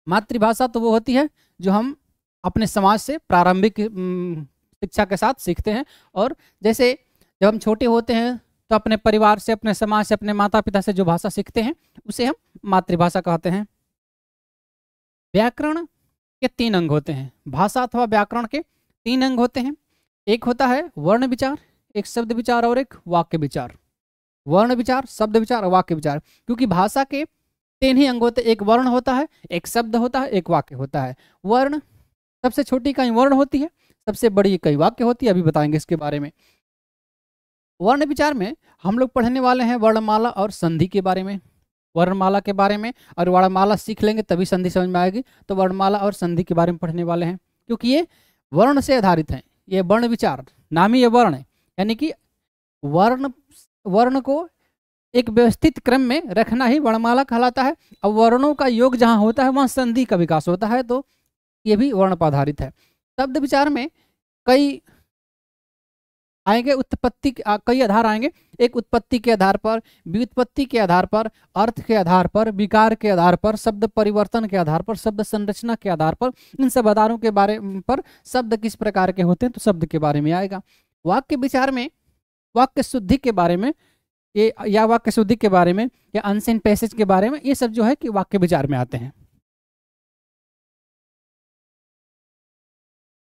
मातृभाषा तो वो होती है जो हम अपने समाज से प्रारंभिक शिक्षा के साथ सीखते हैं और जैसे जब हम छोटे होते हैं तो अपने परिवार से, अपने समाज से, अपने माता पिता से जो भाषा सीखते हैं, उसे हम मातृभाषा कहते हैं. व्याकरण के तीन अंग होते हैं। भाषा अथवा व्याकरण के तीन अंग होते हैं। एक होता है वर्ण विचार, एक शब्द विचार और एक वाक्य विचार। वर्ण विचार, शब्द विचार और वाक्य विचार, क्योंकि भाषा के तीन ही अंग होते एक वर्ण होता है, एक शब्द होता है, एक वाक्य होता है। वर्ण सबसे छोटी इकाई वर्ण होती है, सबसे बड़ी इकाई वाक्य होती है, अभी बताएँगे इसके बारे में। वर्ण विचार में हम लोग पढ़ने वाले हैं वर्णमाला और संधि के बारे में। वर्णमाला के बारे में और वर्णमाला सीख लेंगे तभी संधि समझ में आएगी। तो वर्णमाला और संधि के बारे में पढ़ने वाले हैं, क्योंकि ये वर्ण से आधारित हैं, ये वर्ण विचार, नाम ही ये वर्ण है। यानी कि वर्ण वर्ण को एक व्यवस्थित क्रम में रखना ही वर्णमाला कहलाता है अब वर्णों का योग जहाँ होता है, वहाँ संधि का विकास होता है तो ये भी वर्ण पर आधारित है। शब्द विचार में कई आएँगे उत्पत्ति कई आधार आएँगे। एक उत्पत्ति के आधार पर, व्युत्पत्ति के आधार पर, अर्थ के आधार पर, विकार के आधार पर, शब्द परिवर्तन के आधार पर, शब्द संरचना के आधार पर, इन सब आधारों के बारे पर शब्द किस प्रकार के होते हैं तो शब्द के बारे में आएगा। वाक्य विचार में, वाक्य शुद्धि के बारे में, ये, या वाक्य शुद्धि के बारे में, या अनसेन पैसेज के बारे में, ये सब जो है कि वाक्य विचार में आते हैं।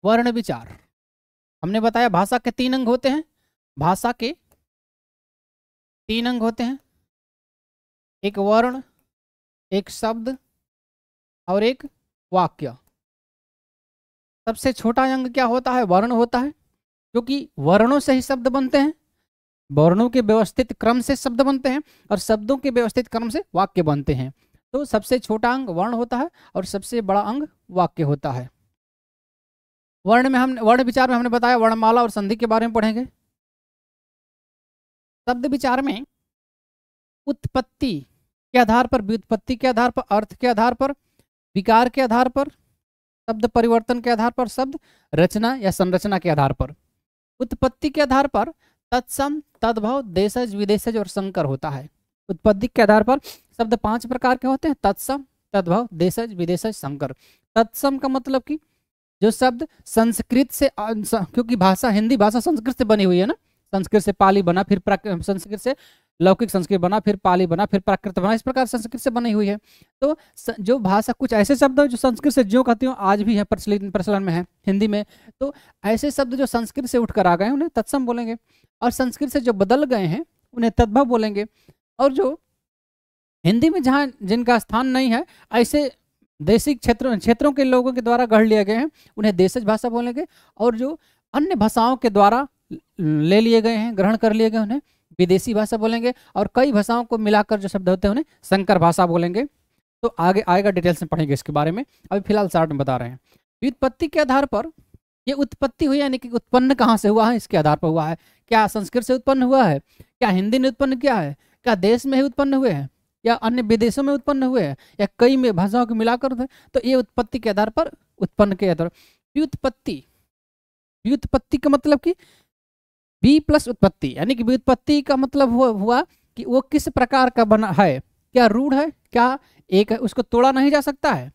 वर्ण विचार। हमने बताया भाषा के तीन अंग होते हैं। भाषा के तीन अंग होते हैं। एक वर्ण, एक शब्द और एक वाक्य। सबसे छोटा अंग क्या होता है? वर्ण होता है क्योंकि वर्णों से ही शब्द बनते हैं। वर्णों के व्यवस्थित क्रम से शब्द बनते हैं और शब्दों के व्यवस्थित क्रम से वाक्य बनते हैं। तो सबसे छोटा अंग वर्ण होता है और सबसे बड़ा अंग वाक्य होता है। वर्ण में हम वर्ण विचार में हमने बताया, वर्णमाला और संधि के बारे में पढ़ेंगे। शब्द विचार में उत्पत्ति के आधार पर, व्युत्पत्ति के आधार पर, अर्थ के आधार पर, विकार के आधार पर, शब्द परिवर्तन के आधार पर, शब्द रचना या संरचना के आधार पर। उत्पत्ति के आधार पर तत्सम, तद्भव, देशज, विदेशज और संकर होता है। उत्पत्ति के आधार पर शब्द पाँच प्रकार के होते हैं, तत्सम, तद्भव, देशज, विदेशज, संकर। तत्सम का मतलब कि जो शब्द संस्कृत से क्योंकि भाषा हिंदी भाषा संस्कृत से बनी हुई है ना? संस्कृत से पाली बना, फिर संस्कृत से लौकिक संस्कृत बना, फिर पाली बना, फिर प्राकृत बना, इस प्रकार संस्कृत से बनी हुई है। तो जो भाषा कुछ ऐसे शब्द है जो संस्कृत से जो कहती हूँ, आज भी है, प्रचलित, प्रचलन में है, हिंदी में। तो ऐसे शब्द जो संस्कृत से उठकर आ गए उन्हें तत्सम बोलेंगे। और संस्कृत से जो बदल गए हैं, उन्हें तद्भव बोलेंगे। और जो हिंदी में जहाँ जिनका स्थान नहीं है, ऐसे देशी क्षेत्रों क्षेत्रों के लोगों के द्वारा गढ़ लिए गए हैं, उन्हें देशज भाषा बोलेंगे और जो अन्य भाषाओं के द्वारा ले लिए गए हैं, ग्रहण कर लिए गए उन्हें विदेशी भाषा बोलेंगे, और कई भाषाओं को मिलाकर जो शब्द होते हैं, उन्हें संकर भाषा बोलेंगे। तो आगे, आएगा डिटेल्स में पढ़ेंगे इसके बारे में। अभी फ़िलहाल शार्ट में बता रहे हैं। व्युत्पत्ति के आधार पर, ये उत्पत्ति हुई, यानी कि उत्पन्न कहाँ से हुआ है, इसके आधार पर हुआ है। क्या संस्कृत से उत्पन्न हुआ है? क्या हिंदी ने उत्पन्न किया है? क्या देश में ही उत्पन्न हुए हैं? या अन्य विदेशों में उत्पन्न हुए हैं या कई में भाषाओं को मिलाकर तो ये उत्पत्ति के आधार पर उत्पन्न के आधार व्युत्पत्ति। व्युत्पत्ति का मतलब कि बी प्लस उत्पत्ति यानी कि व्युत्पत्ति का मतलब हुआ, हुआ कि वो किस प्रकार का बना है क्या रूढ़ है क्या एक है उसको तोड़ा नहीं जा सकता है।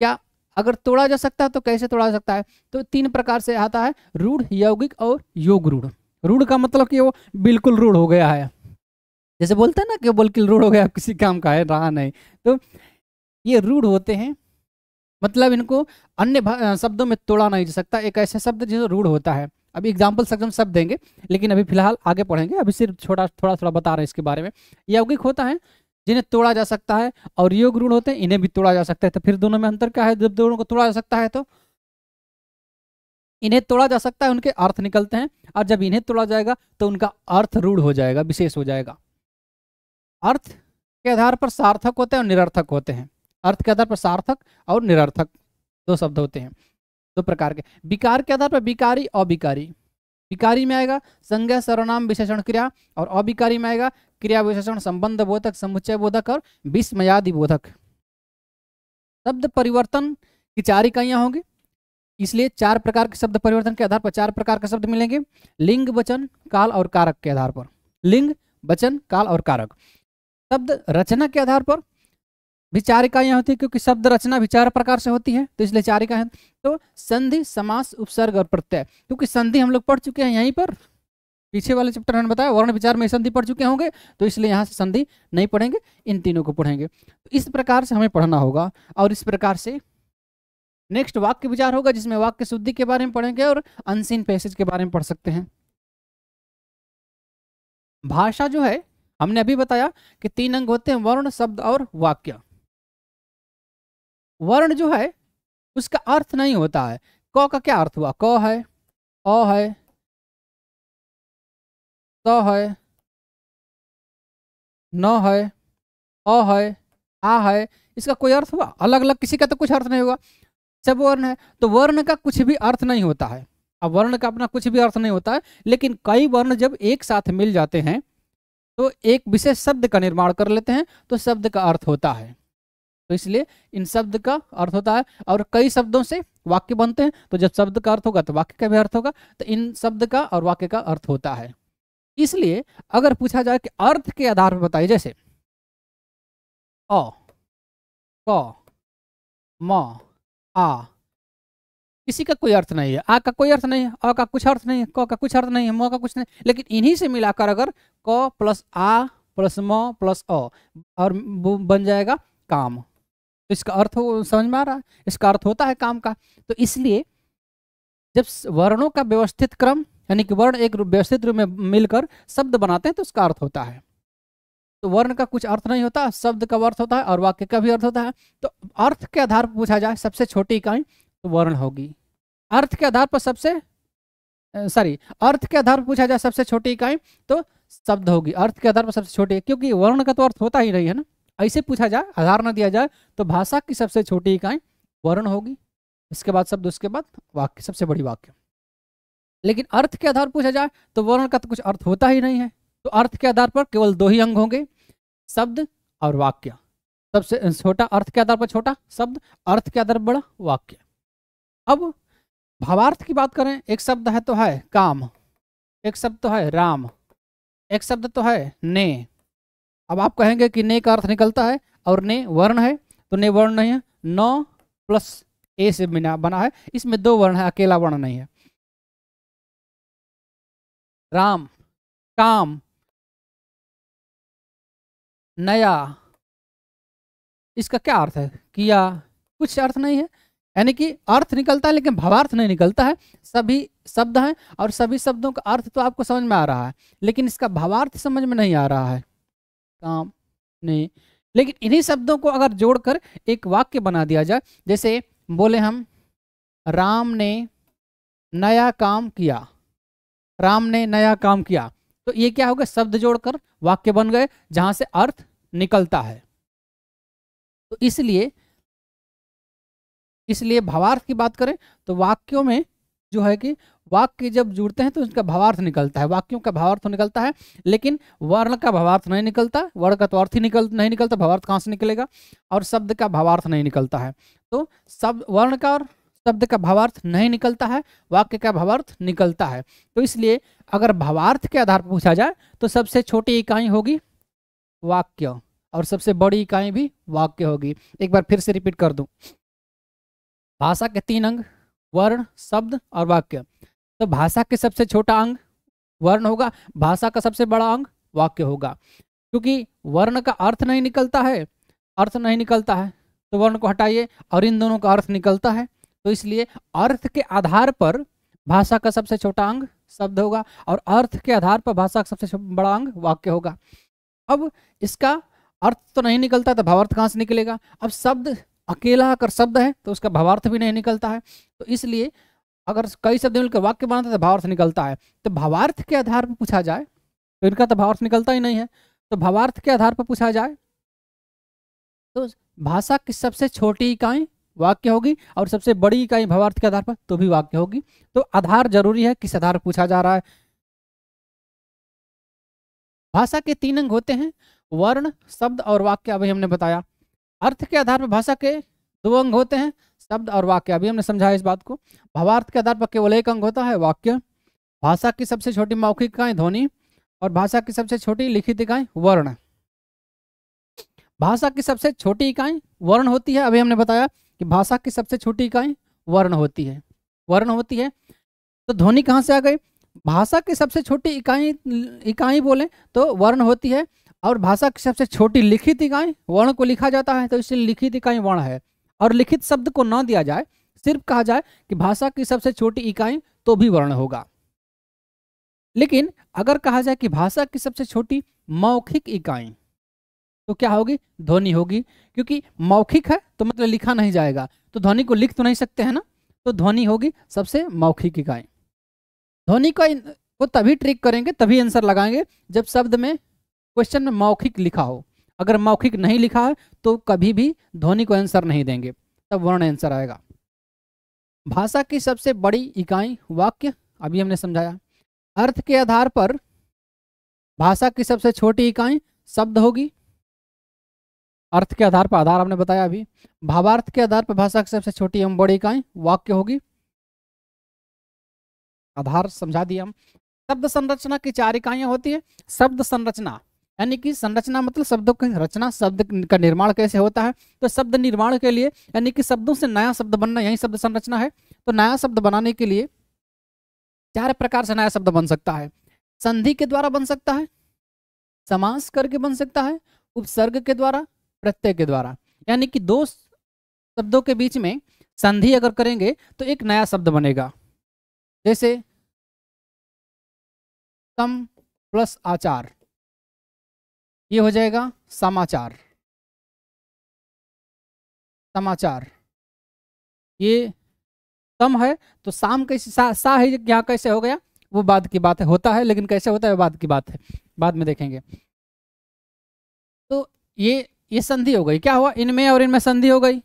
क्या अगर तोड़ा जा सकता है तो कैसे तोड़ा जा सकता है? तो तीन प्रकार से आता है रूढ़ यौगिक और योग रूढ़। रूढ़ का मतलब कि वो बिल्कुल रूढ़ हो गया है। जैसे बोलते हैं ना कि बोल के रूढ़ हो गया आप किसी काम का है, रहा नहीं। तो ये रूढ़ होते हैं मतलब इनको अन्य शब्दों में तोड़ा नहीं जा सकता। एक ऐसा शब्द जो रूढ़ होता है। अभी एग्ज़ाम्पल हम सब देंगे, लेकिन अभी फ़िलहाल आगे पढ़ेंगे। अभी सिर्फ़ छोटा थोड़ा थोड़ा बता रहे हैं इसके बारे में। यौगिक होता है, जिन्हें तोड़ा जा सकता है, और योग रूढ़ होते हैं, इन्हें भी तोड़ा जा सकता है। तो फिर दोनों में अंतर क्या है? जब दोनों को तोड़ा जा सकता है तो? इन्हें तोड़ा जा सकता है, उनके अर्थ निकलते हैं, और जब इन्हें तोड़ा जाएगा तो उनका अर्थ रूढ़ हो जाएगा, विशेष हो जाएगा। अर्थ के आधार पर सार्थक होते हैं और निरर्थक होते हैं। अर्थ के आधार पर सार्थक और निरर्थक दो शब्द होते हैं, दो प्रकार के। विकार के आधार पर विकारी, अविकारी। विकारी में आएगा संज्ञा, सर्वनाम, विशेषण, क्रिया और अविकारी में आएगा क्रिया, विशेषण, संबंध, बोधक, समुच्चय, बोधक और विस्मयादि बोधक। शब्द परिवर्तन की चार इकाइयाँ होंगी, इसलिए चार प्रकार के शब्द परिवर्तन के आधार पर चार प्रकार के शब्द मिलेंगे। लिंग, वचन, काल और कारक के आधार पर। लिंग, वचन, काल और कारक। शब्द रचना के आधार पर। भी चार इकाइयाँ होती है क्योंकि शब्द रचना भी चार प्रकार से होती है तो इसलिए चार इकाई तो संधि, समास, उपसर्ग और प्रत्यय, क्योंकि संधि हम लोग पढ़ चुके हैं यहीं पर। पीछे वाले चैप्टर हमने बताया, वर्ण विचार में संधि पढ़ चुके होंगे तो इसलिए यहाँ से संधि नहीं पढ़ेंगे, इन तीनों को पढ़ेंगे। तो इस प्रकार से हमें पढ़ना होगा, और इस प्रकार से नेक्स्ट वाक्य विचार होगा, जिसमें वाक्य शुद्धि के बारे में पढ़ेंगे और अनसीन पैसेज के बारे में पढ़ सकते हैं। भाषा जो है हमने अभी बताया कि तीन अंग होते हैं, वर्ण, शब्द और वाक्य। वर्ण जो है, उसका अर्थ नहीं होता है। क का क्या अर्थ हुआ? क है, अ है स है, न है, अ है, आ है, इसका कोई अर्थ हुआ? अलग अलग किसी का तो कुछ अर्थ नहीं हुआ सब वर्ण है तो वर्ण का कुछ भी अर्थ नहीं होता है। अब वर्ण का अपना कुछ भी अर्थ नहीं होता है, लेकिन कई वर्ण जब एक साथ मिल जाते हैं तो एक विशेष शब्द का निर्माण कर लेते हैं तो शब्द का अर्थ होता है। तो इसलिए इन शब्द का अर्थ होता है और कई शब्दों से वाक्य बनते हैं। तो जब शब्द का अर्थ होगा तो वाक्य का भी अर्थ होगा तो इन शब्द का और वाक्य का अर्थ होता है। इसलिए अगर पूछा जाए कि अर्थ के आधार पर बताइए, जैसे अ, क, म, आ किसी का कोई अर्थ नहीं है। आ का कोई अर्थ नहीं है, अ का कुछ अर्थ नहीं है, क का कुछ अर्थ नहीं है, म का कुछ नहीं लेकिन इन्हीं से मिलाकर अगर क प्लस आ प्लस म प्लस अ और बन जाएगा काम। तो इसका अर्थ समझ में आ रहा है? इसका अर्थ होता है काम का। तो इसलिए जब वर्णों का व्यवस्थित क्रम, यानी कि वर्ण एक व्यवस्थित रूप में मिलकर शब्द बनाते हैं तो उसका अर्थ होता है। तो वर्ण का कुछ अर्थ नहीं होता, शब्द का अर्थ होता है और वाक्य का भी अर्थ होता है। तो अर्थ के आधार पर पूछा जाए, सबसे छोटी इकाई वर्ण होगी। अर्थ के आधार पर सबसे सॉरी अर्थ के आधार पर पूछा जाए सबसे छोटी इकाई तो शब्द होगी। अर्थ के आधार पर सबसे छोटी, क्योंकि वर्ण का तो अर्थ होता ही नहीं है ना। ऐसे पूछा जाए, आधार न दिया जाए तो भाषा की सबसे छोटी इकाई वर्ण होगी। इसके बाद शब्द, उसके बाद वाक्य, सबसे बड़ी वाक्य। लेकिन अर्थ के आधार पूछा जाए तो वर्ण का तो कुछ अर्थ होता ही नहीं है। तो अर्थ के आधार पर केवल दो ही अंग होंगे, शब्द और वाक्य। सबसे छोटा अर्थ के आधार पर छोटा, शब्द। अर्थ के आधार पर बड़ा, वाक्य। अब भावार्थ की बात करें, एक शब्द है तो है काम, एक शब्द तो है राम, एक शब्द तो है ने। अब आप कहेंगे कि ने का अर्थ निकलता है और ने वर्ण है तो ने वर्ण नहीं है, नौ प्लस ए से बिना बना है। इसमें दो वर्ण है, अकेला वर्ण नहीं है। राम, काम, नया, इसका क्या अर्थ है? किया, कुछ अर्थ नहीं है। यानी कि अर्थ निकलता है, लेकिन भावार्थ नहीं निकलता है। सभी शब्द हैं और सभी शब्दों का अर्थ तो आपको समझ में आ रहा है, लेकिन इसका भावार्थ समझ में नहीं आ रहा है। काम नहीं। लेकिन इन्हीं शब्दों को अगर जोड़कर एक वाक्य बना दिया जाए, जैसे बोले हम, राम ने नया काम किया। राम ने नया काम किया। तो ये क्या होगा शब्द जोड़कर वाक्य बन गए, जहाँ से अर्थ निकलता है। तो इसलिए इसलिए भावार्थ की बात करें तो वाक्यों में जो है कि वाक्य जब जुड़ते हैं तो उसका भावार्थ निकलता है। वाक्यों का भावार्थ निकलता है, लेकिन वर्ण का भावार्थ नहीं निकलता, वर्ण का तो अर्थ ही निकल, नहीं निकलता, भावार्थ कहाँ से निकलेगा? और शब्द का भावार्थ नहीं निकलता है। तो शब्द, वर्ण का और शब्द का भावार्थ नहीं निकलता है, वाक्य का भावार्थ निकलता है। तो इसलिए अगर भावार्थ के आधार पर पूछा जाए तो सबसे छोटी इकाई होगी वाक्य, और सबसे बड़ी इकाई भी वाक्य होगी। एक बार फिर से रिपीट कर दूँ। भाषा के तीन अंग, वर्ण, शब्द और वाक्य। तो भाषा के सबसे छोटा अंग, वर्ण होगा। भाषा का सबसे बड़ा अंग, वाक्य होगा। क्योंकि वर्ण का अर्थ नहीं निकलता है, अर्थ नहीं निकलता है तो वर्ण को हटाइए और इन दोनों का अर्थ निकलता है। तो इसलिए अर्थ के आधार पर भाषा का सबसे छोटा अंग, शब्द होगा और अर्थ के आधार पर भाषा का सबसे बड़ा अंग, वाक्य होगा। अब इसका अर्थ तो नहीं निकलता तो भावार्थ कहाँ से निकलेगा? अब शब्द अकेला अगर शब्द है तो उसका भावार्थ भी नहीं निकलता है। तो इसलिए अगर कई शब्द मिलकर वाक्य बनाते तो भावार्थ निकलता है। तो भावार्थ के आधार पर पूछा जाए तो इनका तो भावार्थ निकलता ही नहीं है। तो भावार्थ के आधार पर पूछा जाए तो भाषा की सबसे छोटी इकाई वाक्य होगी और सबसे बड़ी इकाई भावार्थ के आधार पर तो भी वाक्य होगी। तो आधार ज़रूरी है, किस आधार पूछा जा रहा है? भाषा के तीन अंग होते हैं, वर्ण, शब्द और वाक्य, अभी हमने बताया। अर्थ के आधार पर भाषा के दो अंग होते हैं, शब्द और वाक्य। अभी हमने समझाया इस बात को। भावार्थ के आधार पर केवल एक अंग होता है, वाक्य। भाषा की सबसे छोटी मौखिक इकाई ध्वनि और भाषा की सबसे छोटी लिखित इकाई वर्ण। भाषा की सबसे छोटी इकाई वर्ण होती है। अभी हमने बताया कि भाषा की सबसे छोटी इकाई वर्ण होती है। वर्ण होती है। तो ध्वनि कहाँ से आ गई? भाषा की सबसे छोटी इकाई इकाई बोले तो वर्ण होती है। और भाषा की सबसे छोटी लिखित इकाई वर्ण को लिखा जाता है तो इसलिए लिखित इकाई वर्ण है। और लिखित शब्द को न दिया जाए, सिर्फ़ कहा जाए कि भाषा की सबसे छोटी इकाई तो भी वर्ण होगा। लेकिन अगर कहा जाए कि भाषा की सबसे छोटी मौखिक इकाई तो क्या होगी? ध्वनि होगी। क्योंकि मौखिक है तो मतलब लिखा नहीं जाएगा। तो ध्वनि को लिख तो नहीं सकते हैं ना? तो ध्वनि होगी सबसे मौखिक इकाई। ध्वनि का को तभी ट्रिक करेंगे, तभी आंसर लगाएँगे, जब शब्द में क्वेश्चन में मौखिक लिखा हो। अगर मौखिक नहीं लिखा है तो कभी भी ध्वनि को आंसर नहीं देंगे। तब वर्ण आंसर आएगा। भाषा की सबसे बड़ी इकाई वाक्य, अभी हमने समझाया। अर्थ के आधार पर भाषा की सबसे छोटी इकाई शब्द होगी। अर्थ के आधार पर आधार हमने बताया अभी। भावार्थ के आधार पर भाषा की सबसे छोटी एवं बड़ी इकाई वाक्य होगी। आधार समझा दिया हम। शब्द संरचना की चार इकाइयाँ होती है। शब्द संरचना यानी कि संरचना मतलब शब्दों की रचना, शब्द का निर्माण कैसे होता है? तो शब्द निर्माण के लिए, यानी कि शब्दों से नया शब्द बनना, यही शब्द संरचना है। तो नया शब्द बनाने के लिए चार प्रकार से नया शब्द बन सकता है। संधि के द्वारा बन सकता है, समास करके बन सकता है, उपसर्ग के द्वारा, प्रत्यय के द्वारा। यानी कि दो शब्दों के बीच में संधि अगर करेंगे तो एक नया शब्द बनेगा। जैसे सम प्लस आचार। ये हो जाएगा समाचार। समाचार। ये सम है तो शाम कैसे सा, सा है यहाँ कैसे हो गया? वो बाद की बात है होता है लेकिन कैसे होता है बाद की बात है। बाद में देखेंगे। तो ये ये संधि हो गई। क्या हुआ? इनमें और इनमें संधि हो गई।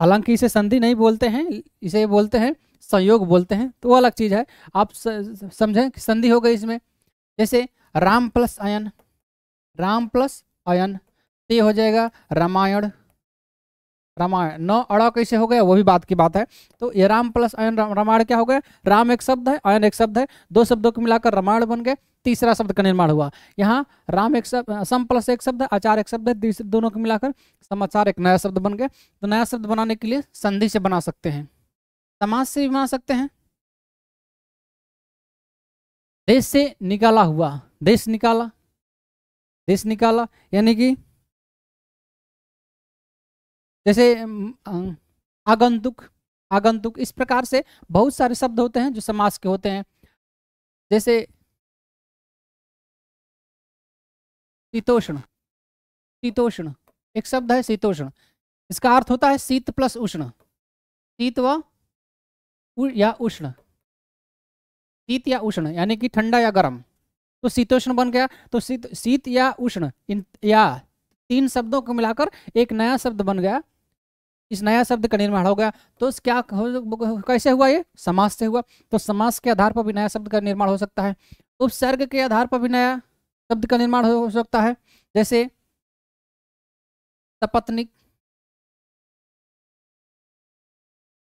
हालाँकि इसे संधि नहीं बोलते हैं इसे बोलते हैं संयोग बोलते हैं तो वो अलग चीज़ है। आप समझें कि संधि हो गई इसमें। जैसे राम प्लस अयन, राम प्लस अयन तो ये हो जाएगा रामायण। रामायण, न अड़ा कैसे हो गया, वो भी बात की बात है। तो ये राम प्लस अयन रामायण क्या हो गया? राम एक शब्द है, अयन एक शब्द है, दो शब्दों को मिलाकर रामायण बन गए तीसरा शब्द का निर्माण हुआ। यहाँ राम एक शब्द, सम प्लस एक शब्द, आचार एक शब्द है दोनों को मिलाकर समाचार एक नया शब्द बन गए तो नया शब्द बनाने के लिए संधि से बना सकते हैं। समाज से भी बना सकते हैं। देश से निकाला हुआ। देश निकाला। देश निकाला, यानी कि जैसे आगंतुक आगंतुक, इस प्रकार से बहुत सारे शब्द होते हैं जो समास के होते हैं। जैसे, शीतोष्ण शीतोष्ण, एक शब्द है शीतोष्ण। इसका अर्थ होता है शीत प्लस उष्ण। शीत व या उष्ण। शीत या उष्ण, यानी कि ठंडा या गर्म। तो शीतोष्ण बन गया तो शीत शीत या उष्ण, इन, या तीन शब्दों को मिलाकर एक नया शब्द बन गया। इस नया शब्द का निर्माण हो गया। तो क्या कैसे हुआ ये? समास से हुआ। तो समास के आधार पर भी नया शब्द का निर्माण हो सकता है। उपसर्ग के आधार पर भी नया शब्द का निर्माण हो सकता है। जैसे, सपत्निक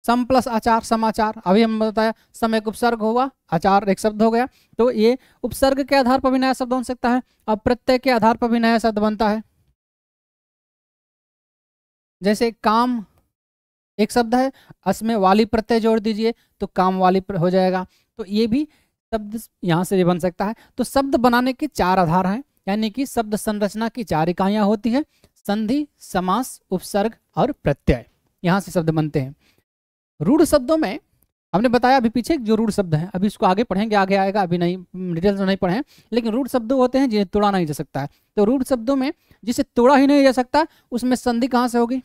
सम प्लस आचार समाचार अभी हम बताया, सम एक उपसर्ग हुआ, आचार एक शब्द हो गया। तो ये उपसर्ग के आधार पर भी नया शब्द बन सकता है, अब प्रत्यय के आधार पर भी नया शब्द बनता है। जैसे काम एक शब्द है असमें वाली प्रत्यय जोड़ दीजिए तो काम वाली हो जाएगा। तो ये भी शब्द यहाँ से भी बन सकता है। तो शब्द बनाने के चार आधार हैं, यानी कि शब्द संरचना की चार इकाइयाँ होती है, संधि, समास, उपसर्ग और प्रत्यय। यहाँ से शब्द बनते हैं। रूढ़ शब्दों में हमने बताया अभी पीछे जो रूढ़ शब्द है। अभी इसको आगे पढ़ेंगे, आगे आएगा, अभी नहीं डिटेल्स में नहीं पढ़े लेकिन रूढ़ शब्द होते हैं जिन्हें तोड़ा नहीं जा सकता है। तो रूढ़ शब्दों में जिसे तोड़ा ही नहीं जा सकता, उसमें संधि कहाँ से होगी?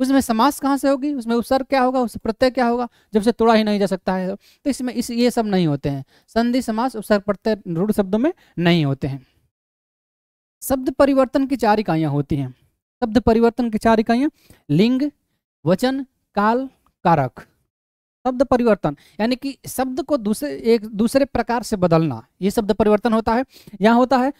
उसमें समास कहाँ से होगी? उसमें उपसर्ग क्या होगा? उससे प्रत्यय क्या होगा? जब से तोड़ा ही नहीं जा सकता है। तो इसमें इस, ये सब नहीं होते हैं। संधि, समास, उपसर्ग, प्रत्यय रूढ़ शब्दों में नहीं होते हैं। शब्द परिवर्तन की चार इकाइयाँ होती हैं। शब्द परिवर्तन की चार इकाइयाँ, लिंग, वचन, काल कारक, शब्द परिवर्तन, यानी कि शब्द को दूसरे, एक दूसरे प्रकार से बदलना, ये शब्द परिवर्तन होता है। यहाँ होता है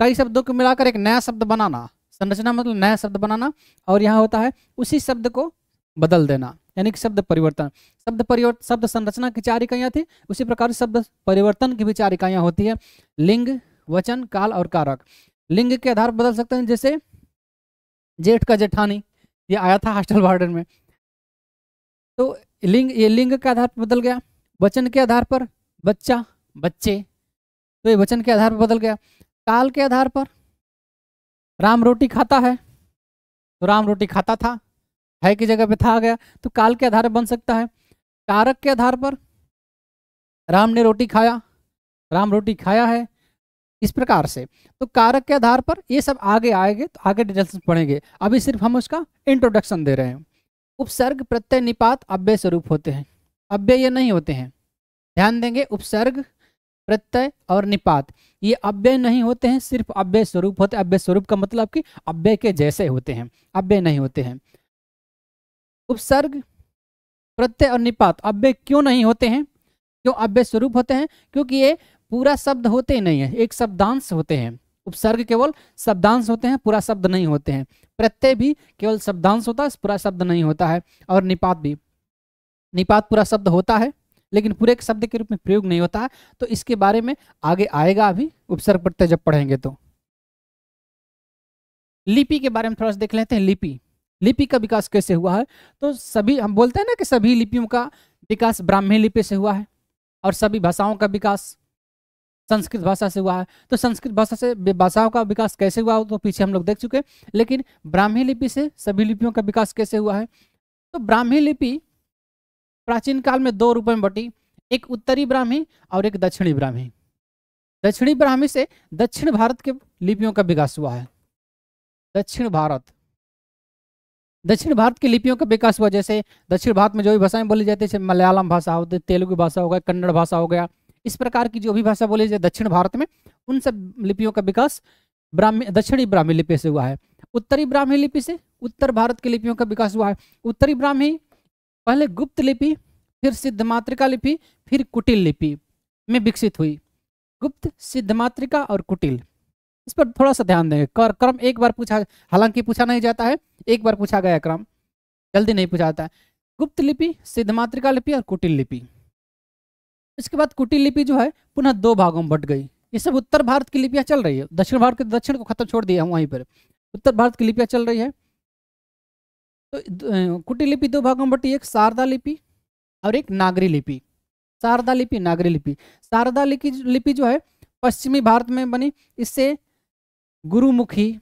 कई शब्दों को मिलाकर एक नया शब्द बनाना, संरचना मतलब नया शब्द बनाना, और यहाँ होता है उसी शब्द को बदल देना, यानी कि शब्द परिवर्तन। शब्द परिवर्तन शब्द संरचना की चार इकाइयाँ थी, उसी प्रकार शब्द परिवर्तन की भी चार इकाइयाँ होती है। लिंग, वचन, काल और कारक। लिंग के आधार बदल सकते हैं, जैसे जेठ का जेठानी, ये आया था हॉस्टल वार्डन में। तो लिंग, ये लिंग के आधार पर बदल गया। वचन के आधार पर बच्चा, बच्चे तो ये वचन के आधार पर बदल गया। काल के आधार पर राम रोटी खाता है तो राम रोटी खाता था, है की जगह पे था, आ गया। तो काल के आधार पर बन सकता है। कारक के आधार पर राम ने रोटी खाया, राम रोटी खाया है, इस प्रकार से। तो कारक के आधार पर ये सब आगे आएँगे तो आगे डिटेल्स पढ़ेंगे। अभी सिर्फ़ हम उसका इंट्रोडक्शन दे रहे हैं। उपसर्ग प्रत्यय निपात अव्यय स्वरूप होते हैं। अव्यय ये नहीं होते हैं। ध्यान देंगे, उपसर्ग, प्रत्यय और निपात, ये अव्यय नहीं होते हैं, सिर्फ़ अव्यय स्वरूप होते अव्यय स्वरूप का मतलब कि अव्यय के जैसे होते हैं, अव्यय नहीं होते हैं। उपसर्ग, प्रत्यय और निपात, अव्यय क्यों नहीं होते हैं? क्यों अव्यय स्वरूप होते हैं? क्योंकि ये पूरा शब्द होते ही नहीं है, एक शब्दांश होते हैं। उपसर्ग केवल शब्दांश होते हैं, पूरा शब्द नहीं होते हैं। प्रत्यय भी केवल शब्दांश होता है, पूरा शब्द नहीं होता है, और निपात भी। निपात पूरा शब्द होता है, लेकिन पूरे एक शब्द के रूप में प्रयोग नहीं होता है तो इसके बारे में आगे आएगा अभी उपसर्ग प्रत्यय जब पढ़ेंगे तो। लिपि के बारे में थोड़ा सा देख लेते हैं, लिपि। लिपि का विकास कैसे हुआ है? तो सभी, हम बोलते हैं ना कि सभी लिपियों का विकास ब्राह्मी लिपि से हुआ है, और सभी भाषाओं का विकास। संस्कृत भाषा से हुआ है। तो संस्कृत भाषा से भाषाओं का विकास कैसे हुआ तो पीछे हम लोग देख चुके लेकिन ब्राह्मी लिपि से सभी लिपियों का विकास कैसे हुआ है? तो ब्राह्मी लिपि प्राचीन काल में दो रूपों में बटी। एक उत्तरी ब्राह्मी और एक दक्षिणी ब्राह्मी। दक्षिणी ब्राह्मी से दक्षिण भारत के लिपियों का विकास हुआ है। दक्षिण भारत। दक्षिण भारत की लिपियों का विकास हुआ। जैसे दक्षिण भारत में जो भी भाषाएँ बोली जाती है मलयालम भाषा होती तेलुगु भाषा हो गया कन्नड़ भाषा हो गया इस प्रकार की जो भी भाषा बोली जाए दक्षिण भारत में, उन सब लिपियों का विकास ब्राह्मी, दक्षिणी ब्राह्मी लिपि से हुआ है। उत्तरी ब्राह्मी लिपि से उत्तर भारत की लिपियों का विकास हुआ है। उत्तरी ब्राह्मी, पहले गुप्त लिपि, फिर सिद्ध मातृका लिपि, फिर कुटिल लिपि में विकसित हुई। गुप्त सिद्ध मातृका और कुटिल। इस पर थोड़ा सा ध्यान देंगे कर, क्रम एक बार पूछा, हालाँकि पूछा नहीं जाता है, एक बार पूछा गया क्रम। जल्दी नहीं पूछा जाता है। गुप्त लिपि सिद्ध मातृका लिपि और कुटिल लिपि। इसके बाद कुटिल लिपि जो है, पुनः दो भागों में बट गई। ये सब उत्तर भारत की लिपियाँ चल रही है। दक्षिण भारत के दक्षिण को खत्म छोड़ दिया वहीं पर। उत्तर भारत की लिपियाँ चल रही है। तो कुटिल लिपि दो भागों में बटी, एक शारदा लिपि और एक नागरी लिपि। शारदा लिपि, नागरी लिपि। शारदा लिपि लिपि जो है, पश्चिमी भारत में बनी। इससे गुरुमुखी,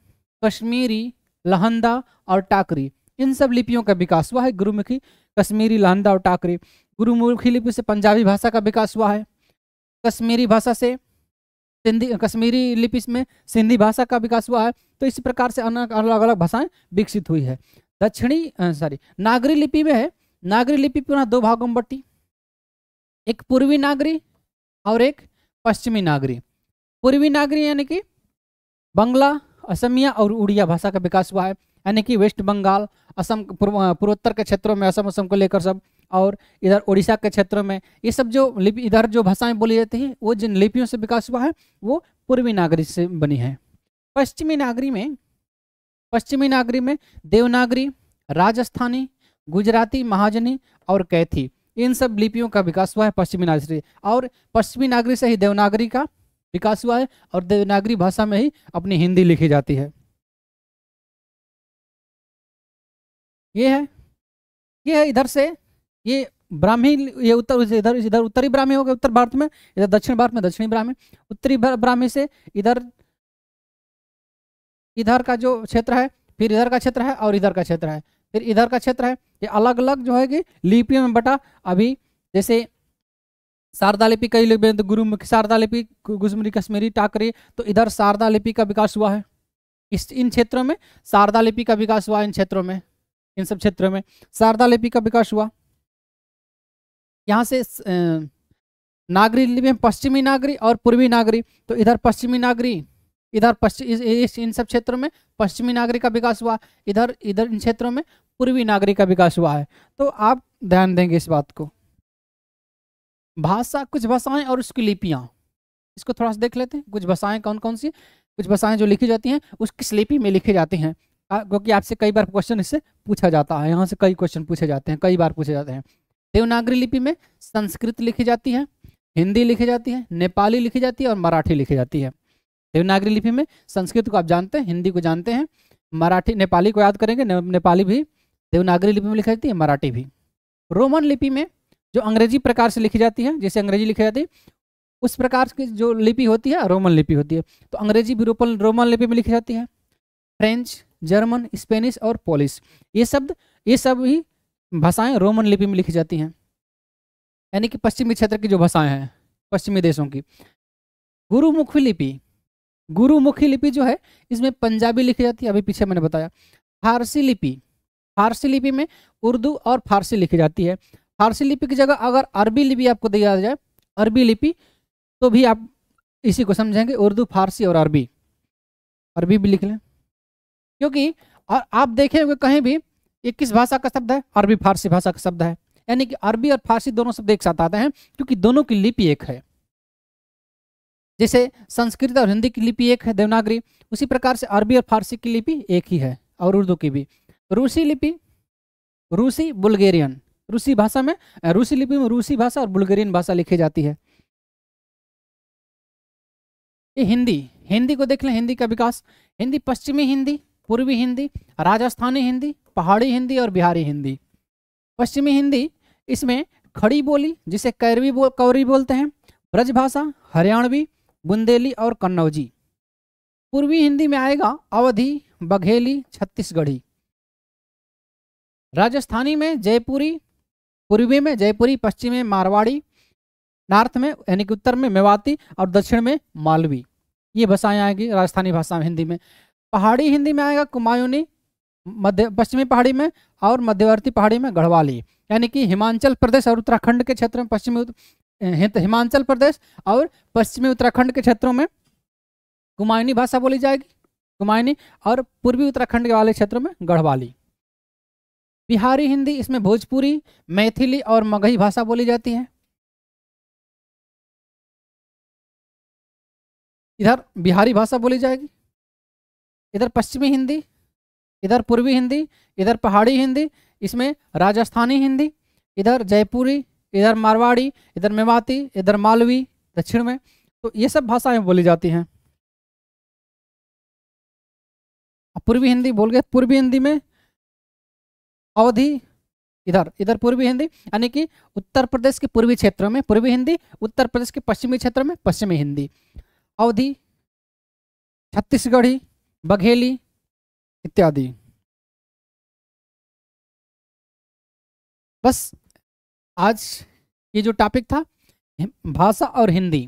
कश्मीरी, लहंदा और टाकरी। इन सब लिपियों का विकास हुआ है। गुरुमुखी, कश्मीरी, लहंदा और टाकरी। गुरुमुखी लिपि से पंजाबी भाषा का विकास हुआ है। कश्मीरी भाषा से सिंधी, कश्मीरी लिपि में सिंधी भाषा का विकास हुआ है। तो इसी प्रकार से अलग अलग भाषाएँ विकसित हुई है। दक्षिणी सॉरी नागरी लिपि में है। नागरी लिपि पुनः दो भागों में बटी। एक पूर्वी नागरी और एक पश्चिमी नागरी। पूर्वी नागरी यानी कि बंगला, असमिया और उड़िया भाषा का विकास हुआ है। यानी कि वेस्ट बंगाल, असम पूर्वोत्तर के क्षेत्रों में असम असम को लेकर सब और इधर उड़ीसा के क्षेत्रों में, ये सब जो लिपि, इधर जो भाषाएँ बोली जाती हैं, वो जिन लिपियों से विकास हुआ है, वो पूर्वी नागरी से बनी है। पश्चिमी नागरी में, पश्चिमी नागरी में देवनागरी, राजस्थानी, गुजराती, महाजनी और कैथी, इन सब लिपियों का विकास हुआ है पश्चिमी नागरी और पश्चिमी नागरी से ही देवनागरी का विकास हुआ है और देवनागरी भाषा में ही अपनी हिंदी लिखी जाती है। ये है ये है इधर से ये ब्राह्मी, ये उत्तर इधर इधर उत्तरी ब्राह्मी हो गए, उत्तर भारत में, इधर दक्षिण भारत में, दक्षिणी ब्राह्मी, उत्तरी ब्राह्मी से इधर इधर का जो क्षेत्र है, फिर इधर का क्षेत्र है और इधर का क्षेत्र है। फिर इधर का क्षेत्र है, ये अलग अलग जो है कि लिपियों में बटा, अभी जैसे शारदा लिपि कई लिपि तो गुरुमुखी शारदा लिपि गुजमरी कश्मीरी, टाकरी तो इधर शारदा लिपि का विकास हुआ है। इस, इन क्षेत्रों में शारदा लिपि का विकास हुआ इन क्षेत्रों में, इन सब क्षेत्रों में शारदा लिपि का विकास हुआ। यहाँ से नागरी में पश्चिमी नागरी और पूर्वी नागरी। तो इधर पश्चिमी नागरी, इधर पश्चिम इन सब क्षेत्रों में पश्चिमी नागरी का विकास हुआ, इधर इधर इन क्षेत्रों में पूर्वी नागरी का विकास हुआ है। तो आप ध्यान देंगे इस बात को। भाषा, कुछ भाषाएँ और उसकी लिपियाँ। इसको थोड़ा सा देख लेते हैं। कुछ भाषाएँ कौन कौन सी? कुछ भाषाएँ जो लिखी जाती हैं उस किस लिपि में लिखी जाती हैं। क्योंकि आपसे कई बार क्वेश्चन इससे पूछा जाता है। यहाँ से कई क्वेश्चन पूछे जाते हैं, कई बार पूछे जाते हैं। देवनागरी लिपि में संस्कृत लिखी जाती है हिंदी लिखी जाती है नेपाली लिखी जाती है और मराठी लिखी जाती है। देवनागरी लिपि में संस्कृत को आप जानते हैं हिंदी को जानते हैं मराठी नेपाली को याद करेंगे ने, नेपाली भी देवनागरी लिपि में लिखी जाती है मराठी भी। रोमन लिपि में जो अंग्रेज़ी प्रकार से लिखी जाती है जैसे अंग्रेज़ी लिखी जाती है उस प्रकार की जो लिपि होती है रोमन लिपि होती है। तो अंग्रेज़ी भी रोपन रोमन लिपि में लिखी जाती है। फ्रेंच जर्मन स्पेनिश और पोलिश। ये शब्द ये सब ही भाषाएँ रोमन लिपि में लिखी जाती हैं। यानी कि पश्चिमी क्षेत्र की जो भाषाएँ हैं, पश्चिमी देशों की। गुरुमुखी लिपि गुरुमुखी लिपि जो है, इसमें पंजाबी लिखी जाती है, अभी पीछे मैंने बताया। फारसी लिपि फारसी लिपि में उर्दू और फारसी लिखी जाती है। फारसी लिपि की जगह अगर अरबी लिपि आपको दिया जाए, अरबी लिपि तो भी आप इसी को समझेंगे, उर्दू, फारसी और अरबी। अरबी भी लिख लें। क्योंकि, और आप देखेंगे कहीं भी ये किस भाषा का शब्द है? अरबी फारसी भाषा का शब्द है। यानी कि अरबी और फारसी दोनों शब्द एक साथ आते हैं, क्योंकि दोनों की लिपि एक है। जैसे संस्कृत और हिंदी की लिपि एक है, देवनागरी, उसी प्रकार से अरबी और फारसी की लिपि एक ही है, और उर्दू की भी। रूसी लिपि, रूसी बुल्गेरियन, रूसी भाषा में रूसी लिपि में रूसी भाषा और बुल्गेरियन भाषा लिखी जाती है। ये हिंदी हिंदी को देख लें, हिंदी का विकास, हिंदी पश्चिमी हिंदी पूर्वी हिंदी राजस्थानी हिंदी पहाड़ी हिंदी और बिहारी हिंदी। पश्चिमी हिंदी इसमें खड़ी बोली जिसे कैरवी बो, कौरी बोलते हैं ब्रज भाषा हरियाणवी बुंदेली और कन्नौजी। पूर्वी हिंदी में आएगा अवधि बघेली छत्तीसगढ़ी। राजस्थानी में जयपुरी पूर्वी में जयपुरी पश्चिम में मारवाड़ी नॉर्थ में यानी कि उत्तर में मेवाती और दक्षिण में मालवी। ये भाषाएँ आएगी राजस्थानी भाषा हिंदी में। पहाड़ी हिंदी में आएगा, कुमायूनी, मध्य, पश्चिमी पहाड़ी में और मध्यवर्ती पहाड़ी में गढ़वाली। यानी कि हिमाचल प्रदेश और उत्तराखंड के क्षेत्र में पश्चिमी हिमाचल प्रदेश और पश्चिमी उत्तराखंड के क्षेत्रों में कुमायूनी भाषा बोली जाएगी, कुमायूनी और पूर्वी उत्तराखंड के वाले क्षेत्रों में गढ़वाली। बिहारी हिंदी, इसमें भोजपुरी, मैथिली और मगही भाषा बोली जाती है। इधर बिहारी भाषा बोली जाएगी इधर पश्चिमी हिंदी, इधर पूर्वी हिंदी, इधर पहाड़ी हिंदी, इसमें राजस्थानी हिंदी, इधर जयपुरी, इधर मारवाड़ी, इधर मेवाती, इधर मालवी, दक्षिण में। तो ये सब भाषाएँ बोली जाती हैं। पूर्वी हिंदी बोल गए, पूर्वी हिंदी में अवधि, इधर इधर पूर्वी हिंदी, यानी कि उत्तर प्रदेश के पूर्वी क्षेत्रों में पूर्वी हिंदी, उत्तर प्रदेश के पश्चिमी क्षेत्र में पश्चिमी हिंदी। अवधि, छत्तीसगढ़ी बघेली इत्यादि। बस आज ये जो टॉपिक था भाषा और हिंदी,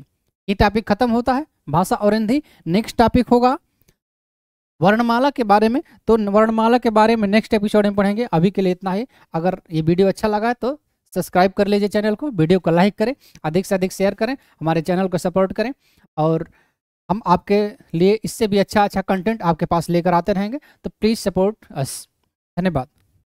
ये टॉपिक खत्म होता है, भाषा और हिंदी। नेक्स्ट टॉपिक होगा वर्णमाला के बारे में। तो वर्णमाला के बारे में नेक्स्ट एपिसोड में पढ़ेंगे। अभी के लिए इतना ही। अगर ये वीडियो अच्छा लगा है तो सब्सक्राइब कर लीजिए चैनल को। वीडियो को लाइक करें, अधिक से अधिक शेयर करें, हमारे चैनल को सपोर्ट करें। और हम आपके लिए इससे भी अच्छा अच्छा कंटेंट आपके पास लेकर आते रहेंगे। तो प्लीज़ सपोर्ट अस धन्यवाद।